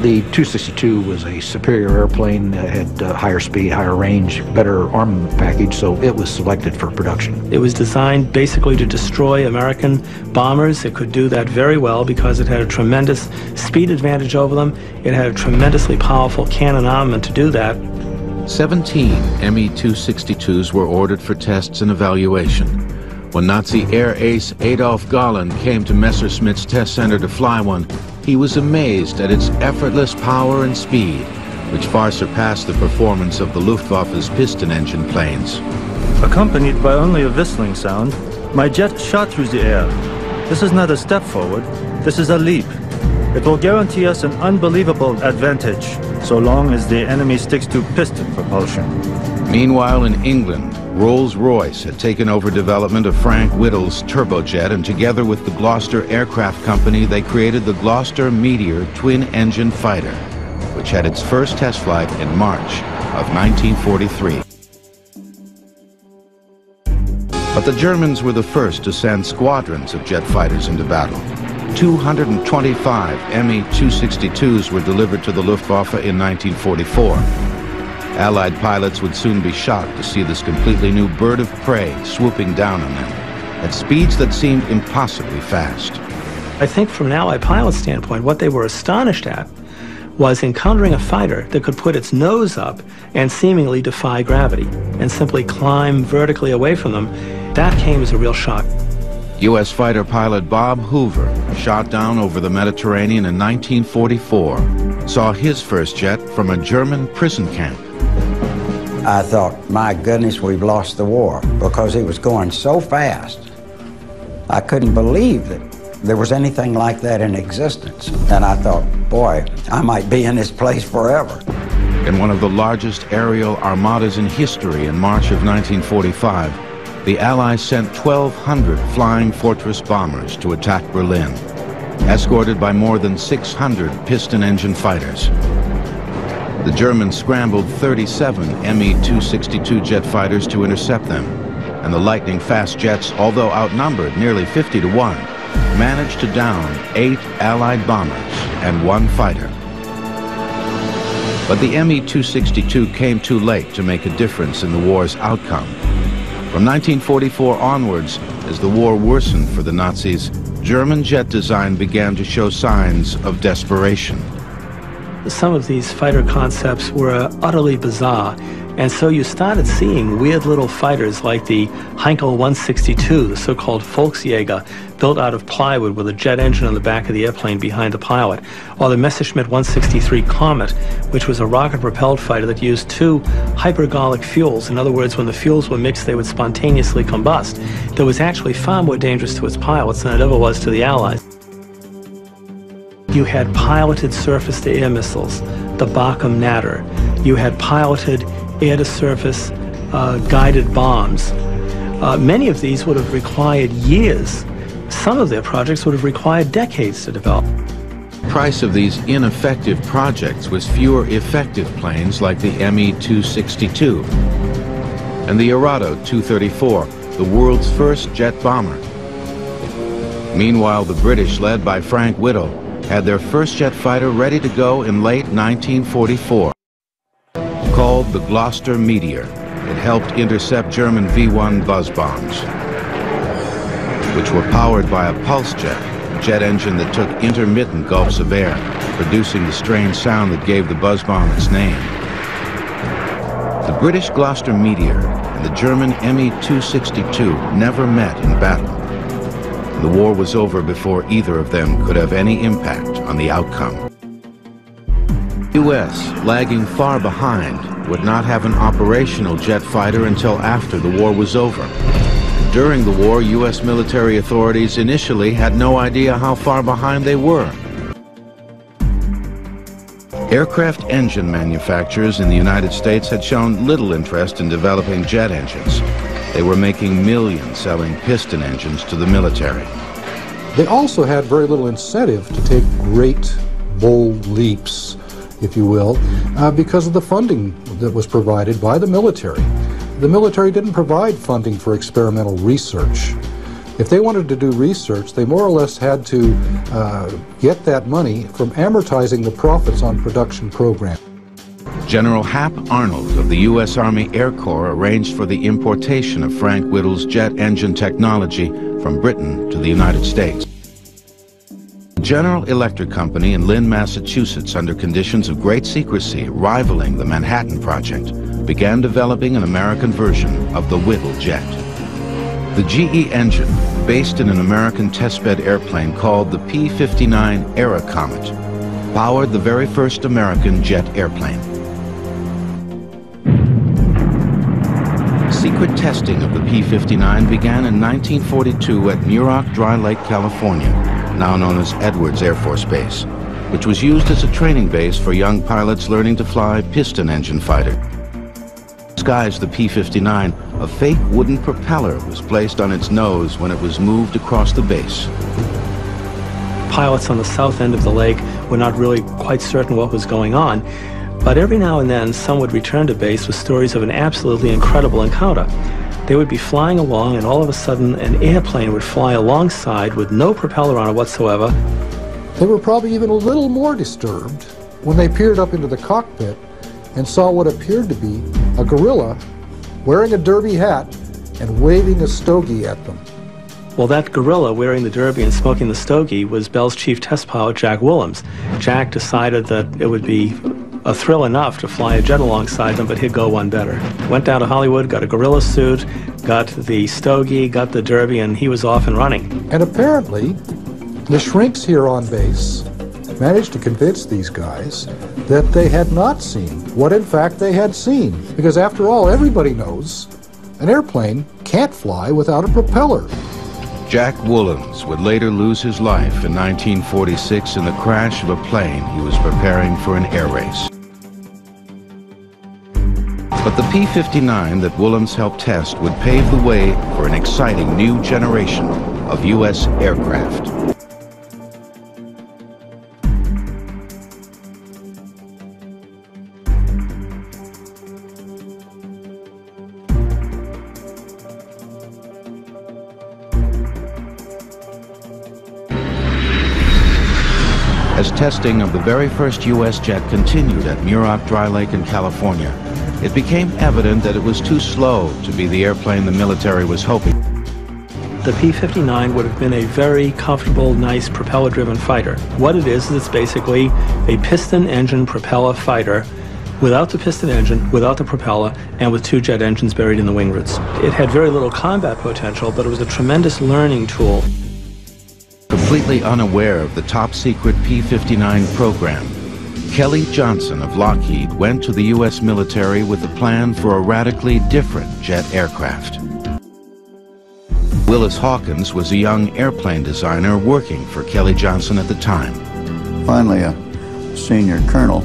The 262 was a superior airplane, that had uh, higher speed, higher range, better armament package, so it was selected for production. It was designed basically to destroy American bombers. It could do that very well because it had a tremendous speed advantage over them. It had a tremendously powerful cannon armament to do that. 17 Me-262s were ordered for tests and evaluation. When Nazi air ace Adolf Galland came to Messerschmitt's test center to fly one, he was amazed at its effortless power and speed, which far surpassed the performance of the Luftwaffe's piston engine planes. Accompanied by only a whistling sound, my jet shot through the air. This is not a step forward, this is a leap. It will guarantee us an unbelievable advantage, so long as the enemy sticks to piston propulsion. Meanwhile, in England, Rolls-Royce had taken over development of Frank Whittle's turbojet, and together with the Gloster Aircraft Company, they created the Gloster Meteor twin-engine fighter, which had its first test flight in March of 1943. But the Germans were the first to send squadrons of jet fighters into battle. 225 Me-262s were delivered to the Luftwaffe in 1944. Allied pilots would soon be shocked to see this completely new bird of prey swooping down on them at speeds that seemed impossibly fast. I think from an Allied pilot standpoint, what they were astonished at was encountering a fighter that could put its nose up and seemingly defy gravity and simply climb vertically away from them. That came as a real shock. U.S. fighter pilot Bob Hoover, shot down over the Mediterranean in 1944, saw his first jet from a German prison camp. I thought, my goodness, we've lost the war because it was going so fast. I couldn't believe that there was anything like that in existence. And I thought, boy, I might be in this place forever. In one of the largest aerial armadas in history in March of 1945, the Allies sent 1,200 Flying Fortress bombers to attack Berlin, escorted by more than 600 piston-engine fighters. The Germans scrambled 37 Me-262 jet fighters to intercept them, and the lightning-fast jets, although outnumbered nearly 50 to 1, managed to down eight Allied bombers and one fighter. But the Me-262 came too late to make a difference in the war's outcome. From 1944 onwards, as the war worsened for the Nazis, German jet design began to show signs of desperation. Some of these fighter concepts were uh, utterly bizarre and so you started seeing weird little fighters like the Heinkel 162, the so-called Volksjäger, built out of plywood with a jet engine on the back of the airplane behind the pilot, or the Messerschmitt 163 Komet, which was a rocket-propelled fighter that used two hypergolic fuels. In other words, when the fuels were mixed, they would spontaneously combust. That was actually far more dangerous to its pilots than it ever was to the Allies. You had piloted surface-to-air missiles, the Bachem Natter. You had piloted air-to-surface uh, guided bombs. Uh, many of these would have required years. Some of their projects would have required decades to develop. The price of these ineffective projects was fewer effective planes like the Me-262 and the Arado 234, the world's first jet bomber. Meanwhile, the British, led by Frank Whittle, had their first jet fighter ready to go in late 1944 called the Gloster Meteor. It helped intercept German V-1 buzz bombs, which were powered by a pulse jet, a jet engine that took intermittent gulps of air, producing the strange sound that gave the buzz bomb its name. The British Gloster Meteor and the German Me-262 never met in battle. The war was over before either of them could have any impact on the outcome. U.S., lagging far behind, would not have an operational jet fighter until after the war was over. During the war, U.S. military authorities initially had no idea how far behind they were. Aircraft engine manufacturers in the United States had shown little interest in developing jet engines. They were making millions selling piston engines to the military. They also had very little incentive to take great, bold leaps if you will, uh, because of the funding that was provided by the military. The military didn't provide funding for experimental research. If they wanted to do research, they more or less had to uh, get that money from amortizing the profits on production programs. General Hap Arnold of the U.S. Army Air Corps arranged for the importation of Frank Whittle's jet engine technology from Britain to the United States. General Electric Company in Lynn, Massachusetts, under conditions of great secrecy rivaling the Manhattan Project, began developing an American version of the Whittle jet. The GE engine, based in an American testbed airplane called the P-59 Airacomet, powered the very first American jet airplane. Secret testing of the P-59 began in 1942 at Muroc Dry Lake, California, now known as Edwards Air Force Base, which was used as a training base for young pilots learning to fly piston engine fighter. Disguised the P-59, a fake wooden propeller was placed on its nose when it was moved across the base. Pilots on the south end of the lake were not really quite certain what was going on, but every now and then some would return to base with stories of an absolutely incredible encounter. They would be flying along, and all of a sudden, an airplane would fly alongside with no propeller on it whatsoever. They were probably even a little more disturbed when they peered up into the cockpit and saw what appeared to be a gorilla wearing a derby hat and waving a stogie at them. Well, that gorilla wearing the derby and smoking the stogie was Bell's chief test pilot, Jack Woolams. Jack decided that it would be a thrill enough to fly a jet alongside them, but he'd go one better. Went down to Hollywood, got a gorilla suit, got the stogie, got the derby, and he was off and running. And apparently, the shrinks here on base managed to convince these guys that they had not seen what in fact they had seen. Because after all, everybody knows an airplane can't fly without a propeller. Jack Woolams would later lose his life in 1946 in the crash of a plane he was preparing for an air race. But the P-59 that Woolams helped test would pave the way for an exciting new generation of U.S. aircraft. As testing of the very first U.S. jet continued at Muroc Dry Lake in California, it became evident that it was too slow to be the airplane the military was hoping. The P-59 would have been a very comfortable, nice propeller-driven fighter. What it is, is it's basically a piston engine propeller fighter without the piston engine, without the propeller, and with two jet engines buried in the wing roots. It had very little combat potential, but it was a tremendous learning tool. Completely unaware of the top secret P-59 program, Kelly Johnson of Lockheed went to the U.S. military with a plan for a radically different jet aircraft. Willis Hawkins was a young airplane designer working for Kelly Johnson at the time. Finally, a senior colonel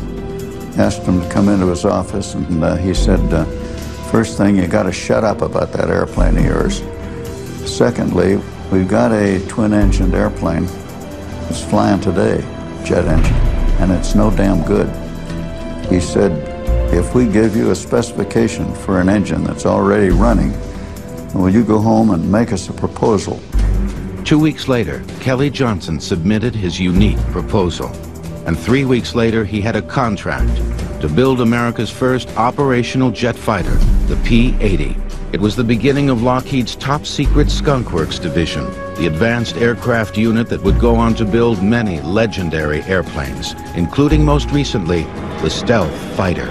asked him to come into his office, and uh, he said, uh, first thing, you got to shut up about that airplane of yours. Secondly, We've got a twin-engined airplane that's flying today, jet engine, and it's no damn good. He said, if we give you a specification for an engine that's already running, will you go home and make us a proposal? Two weeks later, Kelly Johnson submitted his unique proposal. And three weeks later, he had a contract to build America's first operational jet fighter, the P-80. It was the beginning of Lockheed's top secret Skunk Works division, the advanced aircraft unit that would go on to build many legendary airplanes, including most recently the Stealth Fighter.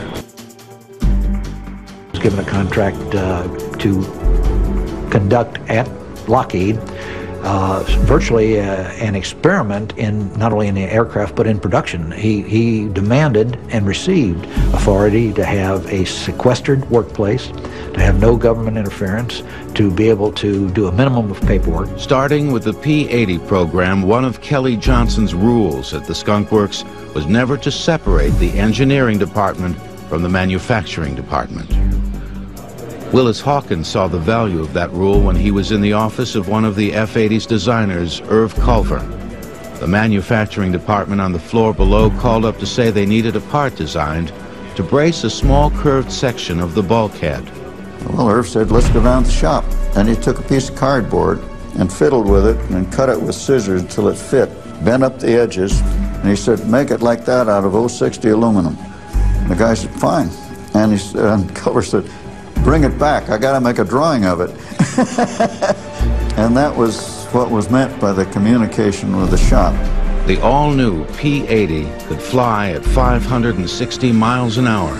I was given a contract uh, to conduct at Lockheed uh, virtually uh, an experiment in not only in the aircraft but in production. He, he demanded and received authority to have a sequestered workplace, to have no government interference, to be able to do a minimum of paperwork. Starting with the P-80 program, one of Kelly Johnson's rules at the Skunk Works was never to separate the engineering department from the manufacturing department. Willis Hawkins saw the value of that rule when he was in the office of one of the F-80's designers, Irv Culver. The manufacturing department on the floor below called up to say they needed a part designed to brace a small curved section of the bulkhead. Well, Irv said, let's go down to the shop. And he took a piece of cardboard and fiddled with it and cut it with scissors until it fit, bent up the edges, and he said, make it like that out of 060 aluminum. And the guy said, fine. And, he, *laughs* and Culver said, bring it back. I got to make a drawing of it. *laughs* and that was what was meant by the communication with the shop. The all-new P-80 could fly at 560 miles an hour,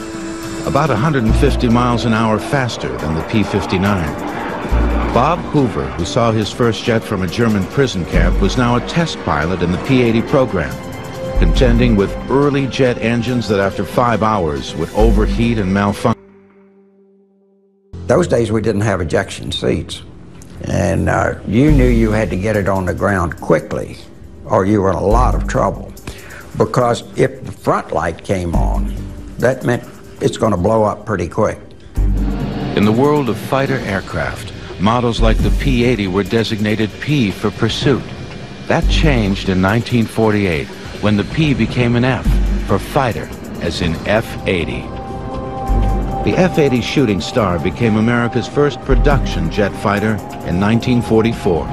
about 150 miles an hour faster than the P-59. Bob Hoover, who saw his first jet from a German prison camp, was now a test pilot in the P-80 program, contending with early jet engines that after five hours would overheat and malfunction. Those days we didn't have ejection seats. And uh, you knew you had to get it on the ground quickly or you were in a lot of trouble. Because if the front light came on, that meant it's going to blow up pretty quick. In the world of fighter aircraft, models like the P-80 were designated P for pursuit. That changed in 1948 when the P became an F for fighter, as in F-80. The F-80 Shooting Star became America's first production jet fighter in 1944.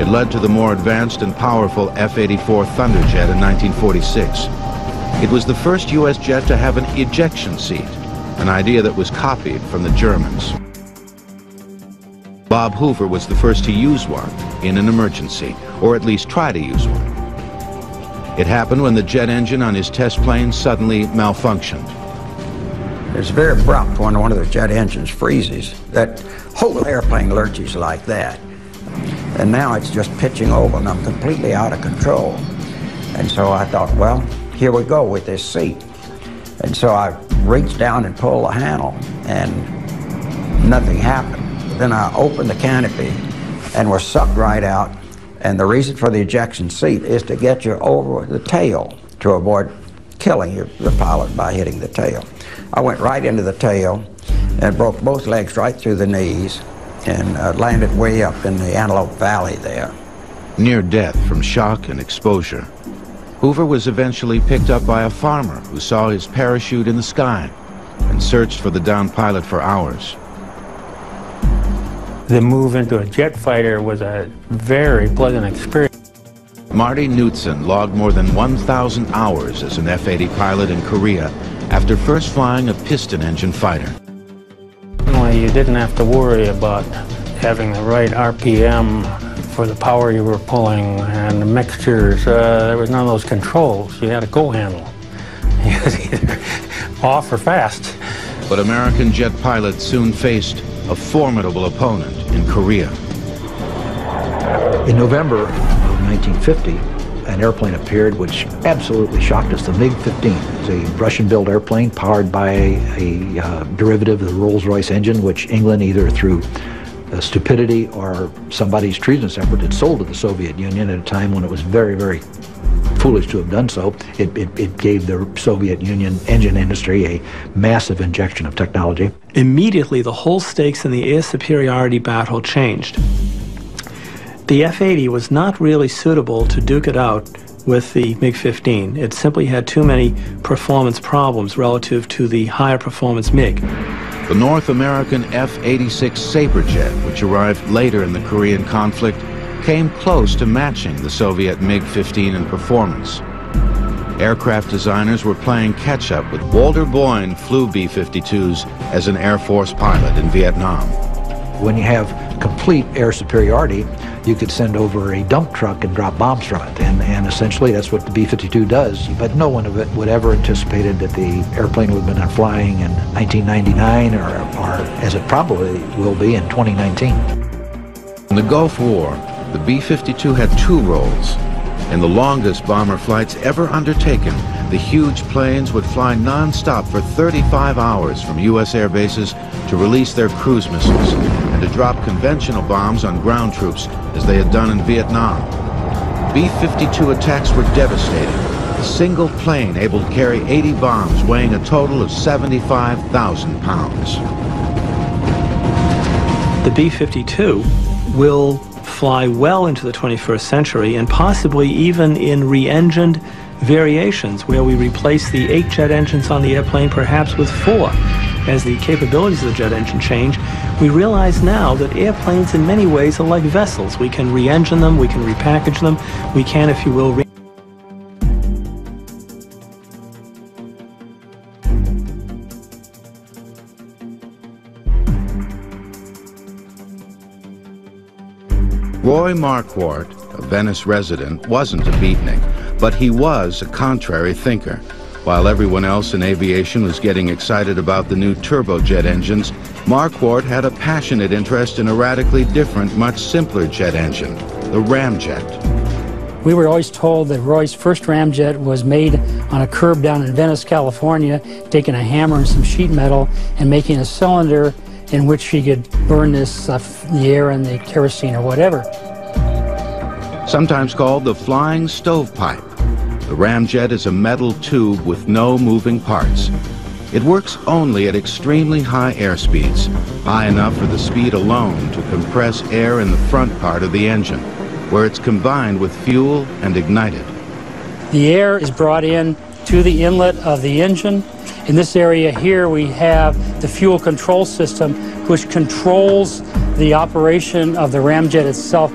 It led to the more advanced and powerful F-84 Thunderjet in 1946. It was the first U.S. jet to have an ejection seat, an idea that was copied from the Germans. Bob Hoover was the first to use one in an emergency, or at least try to use one. It happened when the jet engine on his test plane suddenly malfunctioned. It's very abrupt when one of the jet engines freezes. That whole airplane lurches like that. And now it's just pitching over and I'm completely out of control. And so I thought, well, here we go with this seat. And so I reached down and pulled the handle and nothing happened. Then I opened the canopy and was sucked right out. And the reason for the ejection seat is to get you over the tail to avoid killing your, the pilot by hitting the tail. I went right into the tail and broke both legs right through the knees and uh, landed way up in the Antelope Valley there. Near death from shock and exposure. Hoover was eventually picked up by a farmer who saw his parachute in the sky and searched for the downed pilot for hours. The move into a jet fighter was a very pleasant experience. Marty Knutson logged more than 1,000 hours as an F-80 pilot in Korea after first flying a piston engine fighter. Well, you didn't have to worry about having the right RPM for the power you were pulling and the mixtures. Uh, there was none of those controls. You had a go handle. *laughs* It was either off or fast. But American jet pilots soon faced a formidable opponent in Korea. In November of 1950, an airplane appeared which absolutely shocked us, the MiG-15. It's a Russian-built airplane powered by a, a uh, derivative of the Rolls-Royce engine, which England, either through uh, stupidity or somebody's treasonous effort, had sold to the Soviet Union at a time when it was very, very foolish to have done so. It, it, it, gave the Soviet Union engine industry a massive injection of technology. Immediately, the whole stakes in the air superiority battle changed. The F-80 was not really suitable to duke it out with the MiG-15. It simply had too many performance problems relative to the higher performance MiG. The North American F-86 Sabre jet, which arrived later in the Korean conflict, came close to matching the Soviet MiG-15 in performance. Aircraft designers were playing catch-up with Walter Boyne flew B-52s as an Air Force pilot in Vietnam. When you have complete air superiority, you could send over a dump truck and drop bombs from it. And, and essentially that's what the B-52 does. But no one of it would ever anticipated that the airplane would have been flying in 1999 or, or as it probably will be in 2019. In the Gulf War, the B-52 had two roles. In the longest bomber flights ever undertaken, the huge planes would fly non-stop for 35 hours from U.S. air bases to release their cruise missiles and to drop conventional bombs on ground troops as they had done in Vietnam. B-52 attacks were devastating. A single plane able to carry 80 bombs weighing a total of 75,000 pounds. The B-52 will fly well into the 21st century and possibly even in re-engined variations where we replace the eight jet engines on the airplane perhaps with four. As the capabilities of the jet engine change, we realize now that airplanes in many ways are like vessels. We can re-engine them, we can repackage them, we can, if you will, Roy Marquardt, a Venice resident, wasn't a beatnik, but he was a contrary thinker. While everyone else in aviation was getting excited about the new turbojet engines, Marquardt had a passionate interest in a radically different, much simpler jet engine, the ramjet. We were always told that Roy's first ramjet was made on a curb down in Venice, California, taking a hammer and some sheet metal and making a cylinder in which she could burn this uh, the air and the kerosene or whatever. Sometimes called the flying stovepipe, the ramjet is a metal tube with no moving parts. It works only at extremely high air speeds, high enough for the speed alone to compress air in the front part of the engine, where it's combined with fuel and ignited. The air is brought in to the inlet of the engine in this area here, we have the fuel control system, which controls the operation of the ramjet itself.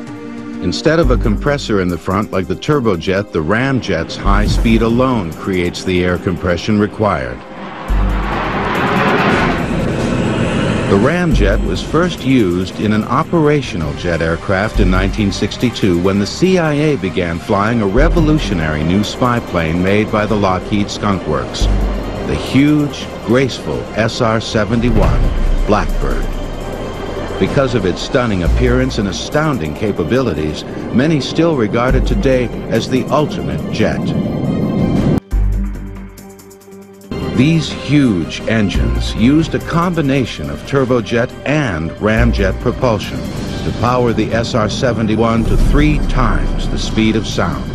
Instead of a compressor in the front like the turbojet, the ramjet's high speed alone creates the air compression required. The ramjet was first used in an operational jet aircraft in 1962 when the CIA began flying a revolutionary new spy plane made by the Lockheed Skunk Works, the huge, graceful SR-71 Blackbird. Because of its stunning appearance and astounding capabilities, many still regard it today as the ultimate jet. These huge engines used a combination of turbojet and ramjet propulsion to power the SR-71 to three times the speed of sound.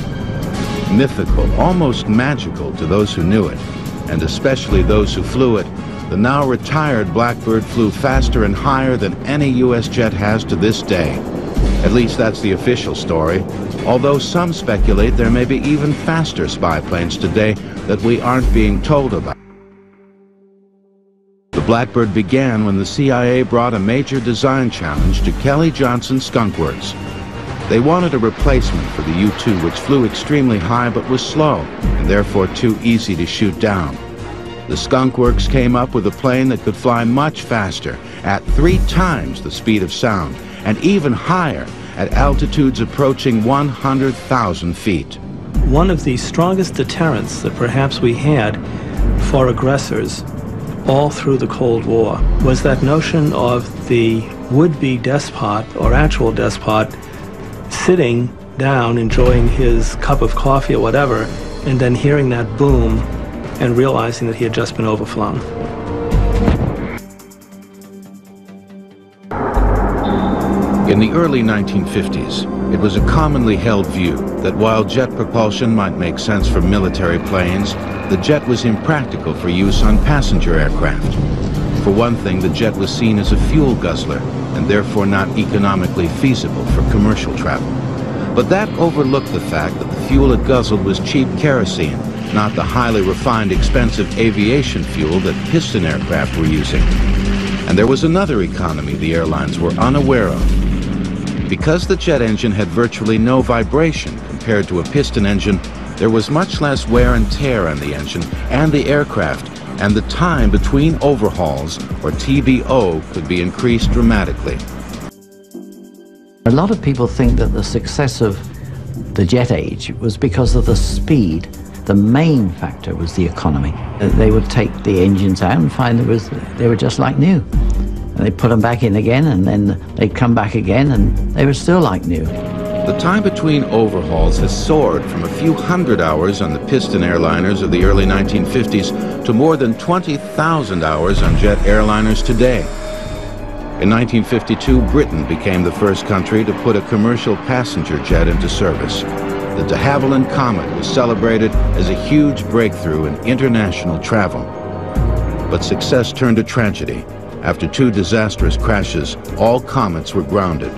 Mythical, almost magical to those who knew it, and especially those who flew it, the now retired Blackbird flew faster and higher than any U.S. jet has to this day. At least that's the official story, although some speculate there may be even faster spy planes today that we aren't being told about. Blackbird began when the CIA brought a major design challenge to Kelly Johnson Skunk Works. They wanted a replacement for the U-2 which flew extremely high but was slow and therefore too easy to shoot down. The Skunk Works came up with a plane that could fly much faster, at three times the speed of sound, and even higher at altitudes approaching 100,000 feet. One of the strongest deterrents that perhaps we had for aggressors all through the Cold War was that notion of the would-be despot or actual despot sitting down enjoying his cup of coffee or whatever and then hearing that boom and realizing that he had just been overflown. In the early 1950s, it was a commonly held view that while jet propulsion might make sense for military planes, the jet was impractical for use on passenger aircraft. For one thing, the jet was seen as a fuel guzzler and therefore not economically feasible for commercial travel. But that overlooked the fact that the fuel it guzzled was cheap kerosene, not the highly refined, expensive aviation fuel that piston aircraft were using. And there was another economy the airlines were unaware of. Because the jet engine had virtually no vibration compared to a piston engine, there was much less wear and tear on the engine and the aircraft, and the time between overhauls, or TBO, could be increased dramatically. A lot of people think that the success of the jet age was because of the speed. The main factor was the economy. They would take the engines out and find it was, they were just like new. And they put them back in again, and then they'd come back again, and they were still like new. The time between overhauls has soared from a few hundred hours on the piston airliners of the early 1950s to more than 20,000 hours on jet airliners today. In 1952, Britain became the first country to put a commercial passenger jet into service. The de Havilland Comet was celebrated as a huge breakthrough in international travel. But success turned to tragedy. After two disastrous crashes, all comets were grounded.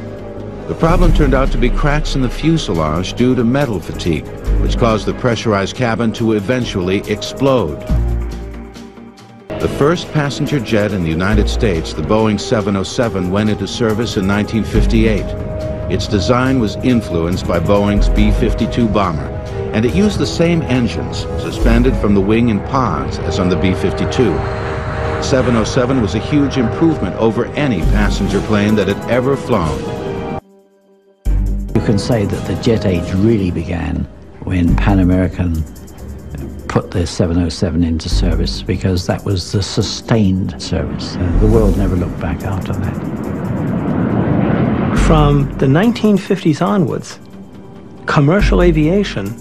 The problem turned out to be cracks in the fuselage due to metal fatigue, which caused the pressurized cabin to eventually explode. The first passenger jet in the United States, the Boeing 707, went into service in 1958. Its design was influenced by Boeing's B-52 bomber, and it used the same engines, suspended from the wing in pods, as on the B-52. 707 was a huge improvement over any passenger plane that had ever flown. Can say that the jet age really began when Pan American put the 707 into service because that was the sustained service. Uh, the world never looked back after that. From the 1950s onwards, commercial aviation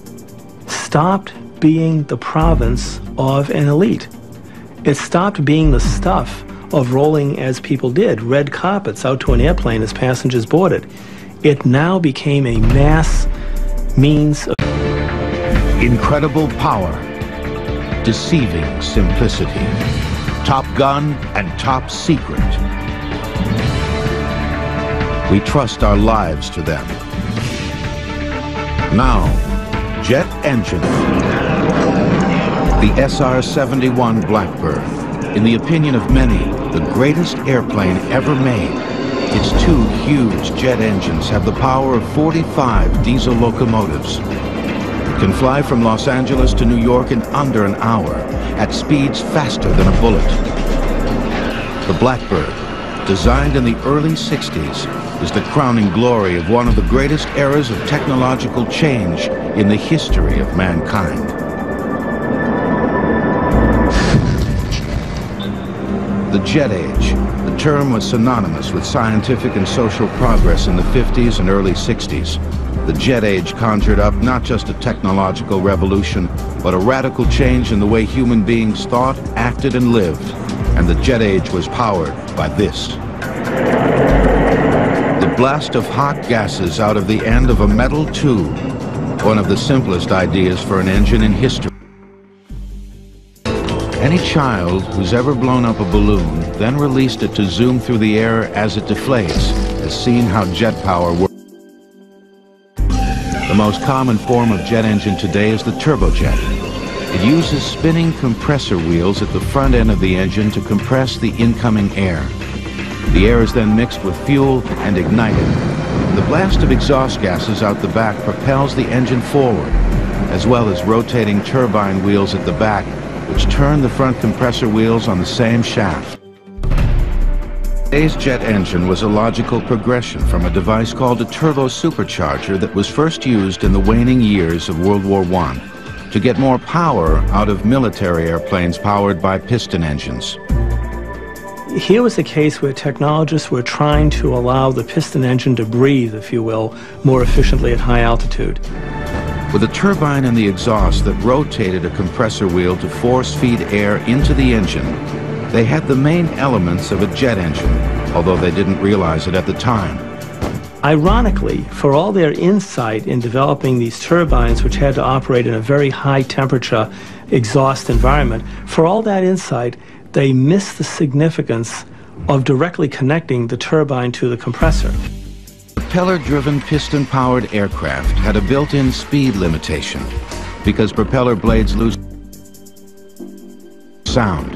stopped being the province of an elite. It stopped being the stuff of rolling as people did, red carpets out to an airplane as passengers boarded. It now became a mass means of incredible power, deceiving simplicity, top gun and top secret. We trust our lives to them. Now, jet engine. The SR-71 Blackbird, in the opinion of many, the greatest airplane ever made Its two huge jet engines have the power of 45 diesel locomotives. It can fly from Los Angeles to New York in under an hour at speeds faster than a bullet. The Blackbird, designed in the early 60s, is the crowning glory of one of the greatest eras of technological change in the history of mankind. The Jet Age, the term was synonymous with scientific and social progress in the 50s and early 60s. The Jet Age conjured up not just a technological revolution, but a radical change in the way human beings thought, acted, and lived. And the Jet Age was powered by this. The blast of hot gases out of the end of a metal tube, one of the simplest ideas for an engine in history. Any child who's ever blown up a balloon, then released it to zoom through the air as it deflates, has seen how jet power works. The most common form of jet engine today is the turbojet. It uses spinning compressor wheels at the front end of the engine to compress the incoming air. The air is then mixed with fuel and ignited. The blast of exhaust gases out the back propels the engine forward, as well as rotating turbine wheels at the back which turn the front compressor wheels on the same shaft. Today's jet engine was a logical progression from a device called a turbo supercharger that was first used in the waning years of World War I to get more power out of military airplanes powered by piston engines. Here was a case where technologists were trying to allow the piston engine to breathe, if you will, more efficiently at high altitude. With a turbine in the exhaust that rotated a compressor wheel to force feed air into the engine, they had the main elements of a jet engine, although they didn't realize it at the time. Ironically, for all their insight in developing these turbines, which had to operate in a very high temperature exhaust environment, for all that insight, they missed the significance of directly connecting the turbine to the compressor. Propeller-driven piston-powered aircraft had a built-in speed limitation because propeller blades lose sound.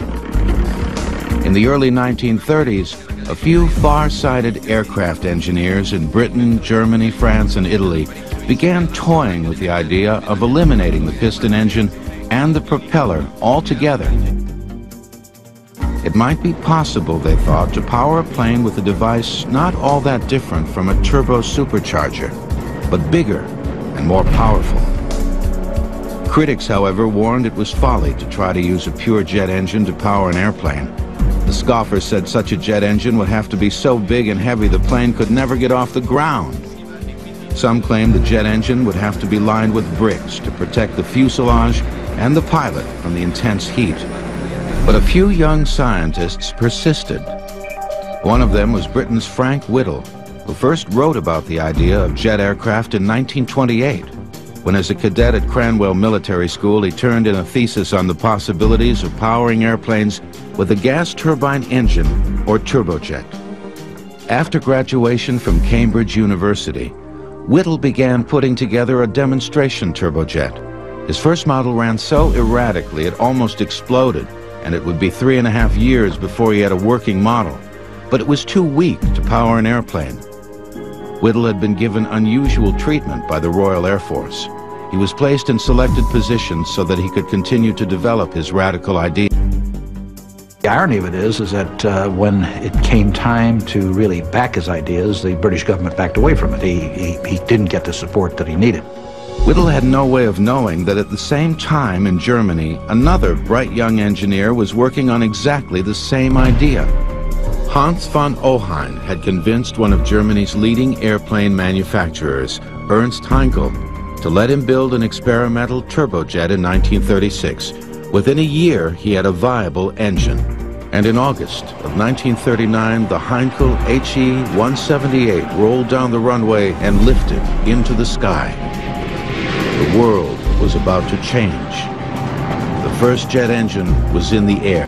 In the early 1930s, a few far-sighted aircraft engineers in Britain, Germany, France, and Italy began toying with the idea of eliminating the piston engine and the propeller altogether. It might be possible, they thought, to power a plane with a device not all that different from a turbo supercharger, but bigger and more powerful. Critics, however, warned it was folly to try to use a pure jet engine to power an airplane. The scoffers said such a jet engine would have to be so big and heavy the plane could never get off the ground. Some claimed the jet engine would have to be lined with bricks to protect the fuselage and the pilot from the intense heat. But a few young scientists persisted. One of them was Britain's Frank Whittle, who first wrote about the idea of jet aircraft in 1928, when as a cadet at Cranwell Military School he turned in a thesis on the possibilities of powering airplanes with a gas turbine engine or turbojet. After graduation from Cambridge University, Whittle began putting together a demonstration turbojet. His first model ran so erratically it almost exploded, and it would be three and a half years before he had a working model. But it was too weak to power an airplane. Whittle had been given unusual treatment by the Royal Air Force. He was placed in selected positions so that he could continue to develop his radical idea. The irony of it is, is that uh, when it came time to really back his ideas, the British government backed away from it. He, he, he didn't get the support that he needed. Whittle had no way of knowing that at the same time in Germany, another bright young engineer was working on exactly the same idea. Hans von Ohain had convinced one of Germany's leading airplane manufacturers, Ernst Heinkel, to let him build an experimental turbojet in 1936. Within a year, he had a viable engine. And in August of 1939, the Heinkel HE-178 rolled down the runway and lifted into the sky. The world was about to change. The first jet engine was in the air.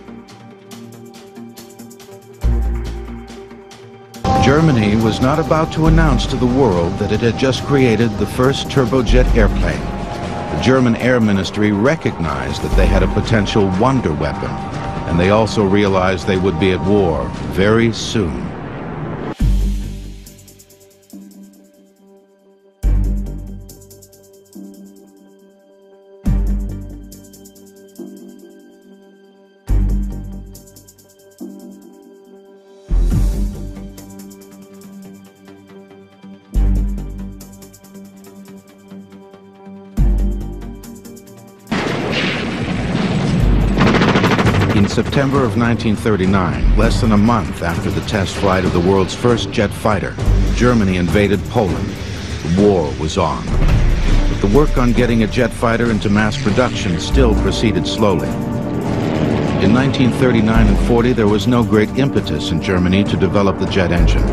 Germany was not about to announce to the world that it had just created the first turbojet airplane. The German Air Ministry recognized that they had a potential wonder weapon, and they also realized they would be at war very soon. Of 1939, less than a month after the test flight of the world's first jet fighter, Germany invaded Poland. The war was on. But the work on getting a jet fighter into mass production still proceeded slowly. In 1939 and 40, there was no great impetus in Germany to develop the jet engine.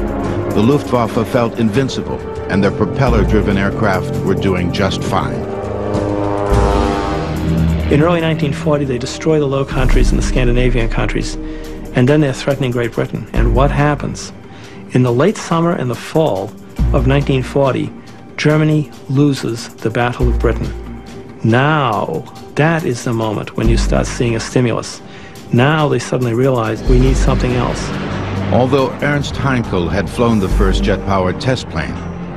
The Luftwaffe felt invincible, and their propeller-driven aircraft were doing just fine. In early 1940, they destroy the Low Countries and the Scandinavian countries, and then they're threatening Great Britain. And what happens? In the late summer and the fall of 1940, Germany loses the Battle of Britain. Now, that is the moment when you start seeing a stimulus. Now they suddenly realize we need something else. Although Ernst Heinkel had flown the first jet-powered test plane,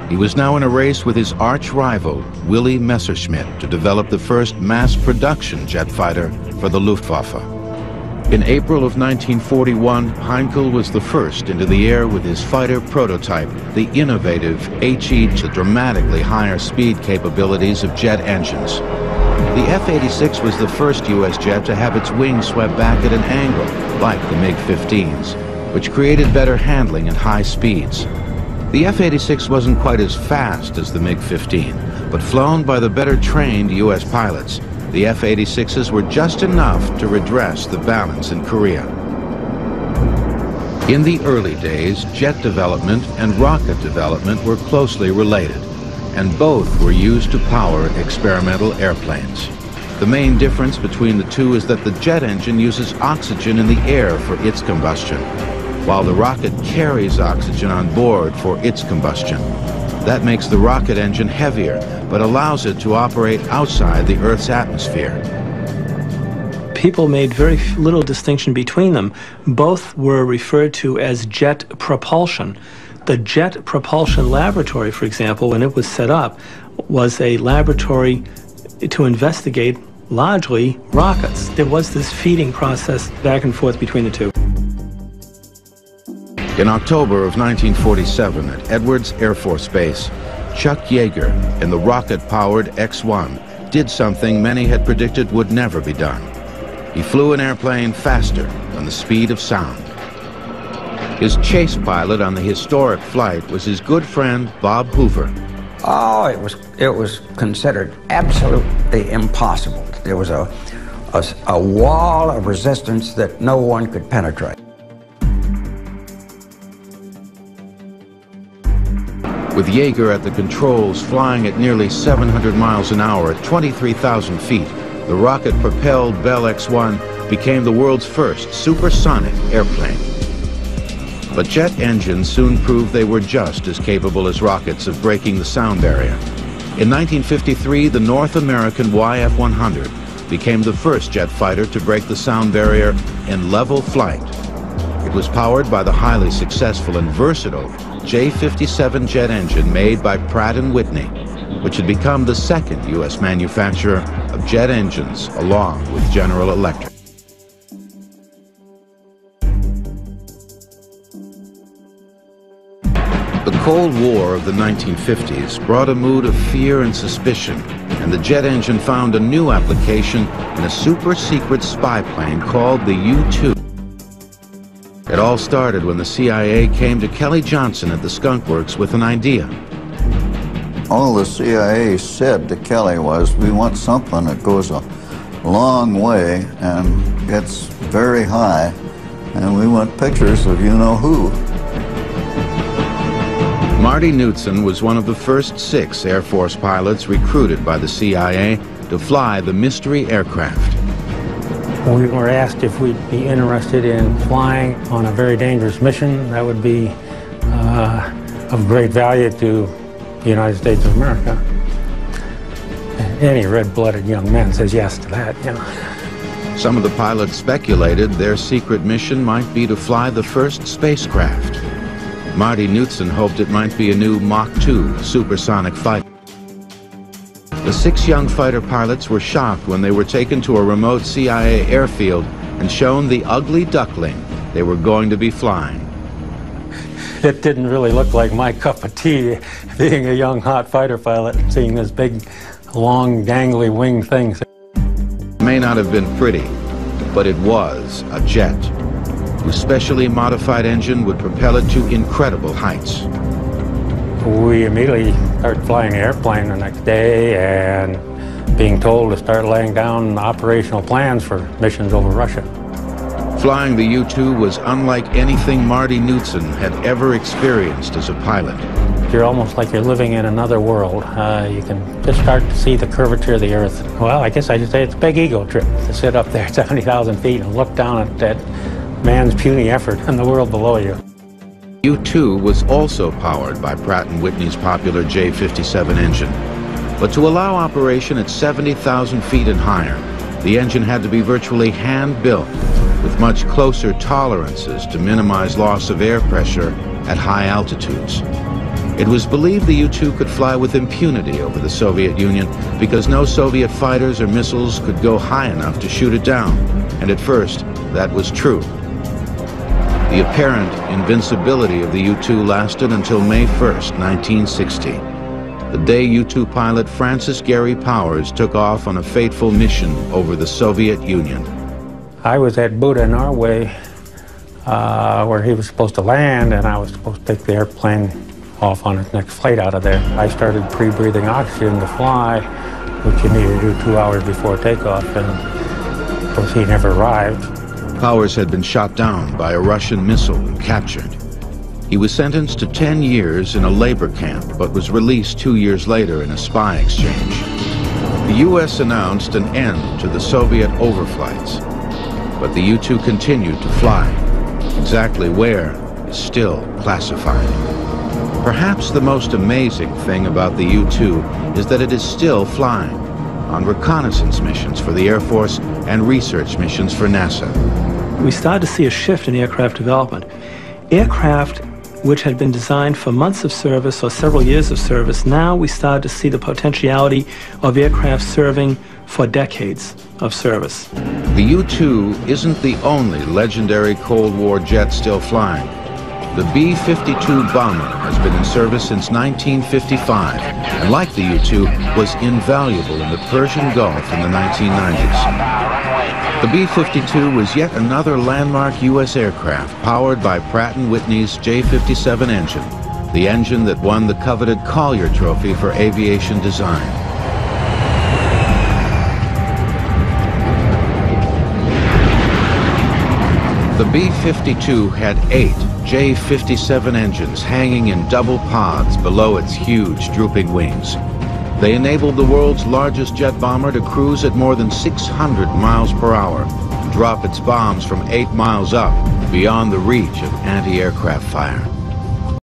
he was now in a race with his arch-rival, Willy Messerschmitt, to develop the first mass-production jet fighter for the Luftwaffe. In April of 1941, Heinkel was the first into the air with his fighter prototype, the innovative HE to dramatically higher speed capabilities of jet engines. The F-86 was the first U.S. jet to have its wings swept back at an angle, like the MiG-15s, which created better handling at high speeds. The F-86 wasn't quite as fast as the MiG-15, but flown by the better trained U.S. pilots, the F-86s were just enough to redress the balance in Korea. In the early days, jet development and rocket development were closely related, and both were used to power experimental airplanes. The main difference between the two is that the jet engine uses oxygen in the air for its combustion, while the rocket carries oxygen on board for its combustion. That makes the rocket engine heavier, but allows it to operate outside the Earth's atmosphere. People made very little distinction between them. Both were referred to as jet propulsion. The Jet Propulsion Laboratory, for example, when it was set up, was a laboratory to investigate largely rockets. There was this feeding process back and forth between the two. In October of 1947 at Edwards Air Force Base, Chuck Yeager in the rocket-powered X-1 did something many had predicted would never be done. He flew an airplane faster than the speed of sound. His chase pilot on the historic flight was his good friend Bob Hoover. Oh, it was it was considered absolutely impossible. There was a, a, a wall of resistance that no one could penetrate. With Yeager at the controls flying at nearly 700 miles an hour at 23,000 feet, the rocket-propelled Bell X-1 became the world's first supersonic airplane. But jet engines soon proved they were just as capable as rockets of breaking the sound barrier. In 1953, the North American YF-100 became the first jet fighter to break the sound barrier in level flight. Was powered by the highly successful and versatile J-57 jet engine made by Pratt & Whitney, which had become the second U.S. manufacturer of jet engines along with General Electric. The Cold War of the 1950s brought a mood of fear and suspicion, and the jet engine found a new application in a super-secret spy plane called the U-2. It all started when the CIA came to Kelly Johnson at the Skunk Works with an idea. All the CIA said to Kelly was, we want something that goes a long way and gets very high, and we want pictures of you-know-who. Marty Knutson was one of the first six Air Force pilots recruited by the CIA to fly the mystery aircraft. We were asked if we'd be interested in flying on a very dangerous mission that would be uh, of great value to the United States of America. Any red-blooded young man says yes to that, you know. Some of the pilots speculated their secret mission might be to fly the first spacecraft. Marty Knutson hoped it might be a new Mach 2 supersonic fighter. The six young fighter pilots were shocked when they were taken to a remote CIA airfield and shown the ugly duckling they were going to be flying. It didn't really look like my cup of tea, being a young hot fighter pilot seeing this big, long, dangly wing thing. It may not have been pretty, but it was a jet, whose specially modified engine would propel it to incredible heights. We immediately started flying the airplane the next day and being told to start laying down operational plans for missions over Russia. Flying the U-2 was unlike anything Marty Knutson had ever experienced as a pilot. You're almost like you're living in another world. Uh, you can just start to see the curvature of the Earth. Well, I guess I should say it's a big ego trip to sit up there *laughs* at 70,000 feet and look down at that man's puny effort and the world below you. U-2 was also powered by Pratt & Whitney's popular J57 engine. But to allow operation at 70,000 feet and higher, the engine had to be virtually hand-built with much closer tolerances to minimize loss of air pressure at high altitudes. It was believed the U-2 could fly with impunity over the Soviet Union because no Soviet fighters or missiles could go high enough to shoot it down, and at first, that was true. The apparent invincibility of the U-2 lasted until May 1st, 1960, the day U-2 pilot Francis Gary Powers took off on a fateful mission over the Soviet Union. I was at Bodø, Norway, uh, where he was supposed to land, and I was supposed to take the airplane off on its next flight out of there. I started pre-breathing oxygen to fly, which you need to do two hours before takeoff, and of course he never arrived. Powers had been shot down by a Russian missile and captured. He was sentenced to 10 years in a labor camp, but was released two years later in a spy exchange. The U.S. announced an end to the Soviet overflights, but the U-2 continued to fly. Exactly where is still classified. Perhaps the most amazing thing about the U-2 is that it is still flying on reconnaissance missions for the Air Force and research missions for NASA. We started to see a shift in aircraft development. Aircraft which had been designed for months of service or several years of service, now we started to see the potentiality of aircraft serving for decades of service. The U-2 isn't the only legendary Cold War jet still flying. The B-52 bomber has been in service since 1955, and like the U-2, was invaluable in the Persian Gulf in the 1990s. The B-52 was yet another landmark U.S. aircraft powered by Pratt & Whitney's J-57 engine, the engine that won the coveted Collier Trophy for aviation design. The B-52 had eight J-57 engines hanging in double pods below its huge drooping wings. They enabled the world's largest jet bomber to cruise at more than 600 miles per hour and drop its bombs from eight miles up beyond the reach of anti-aircraft fire.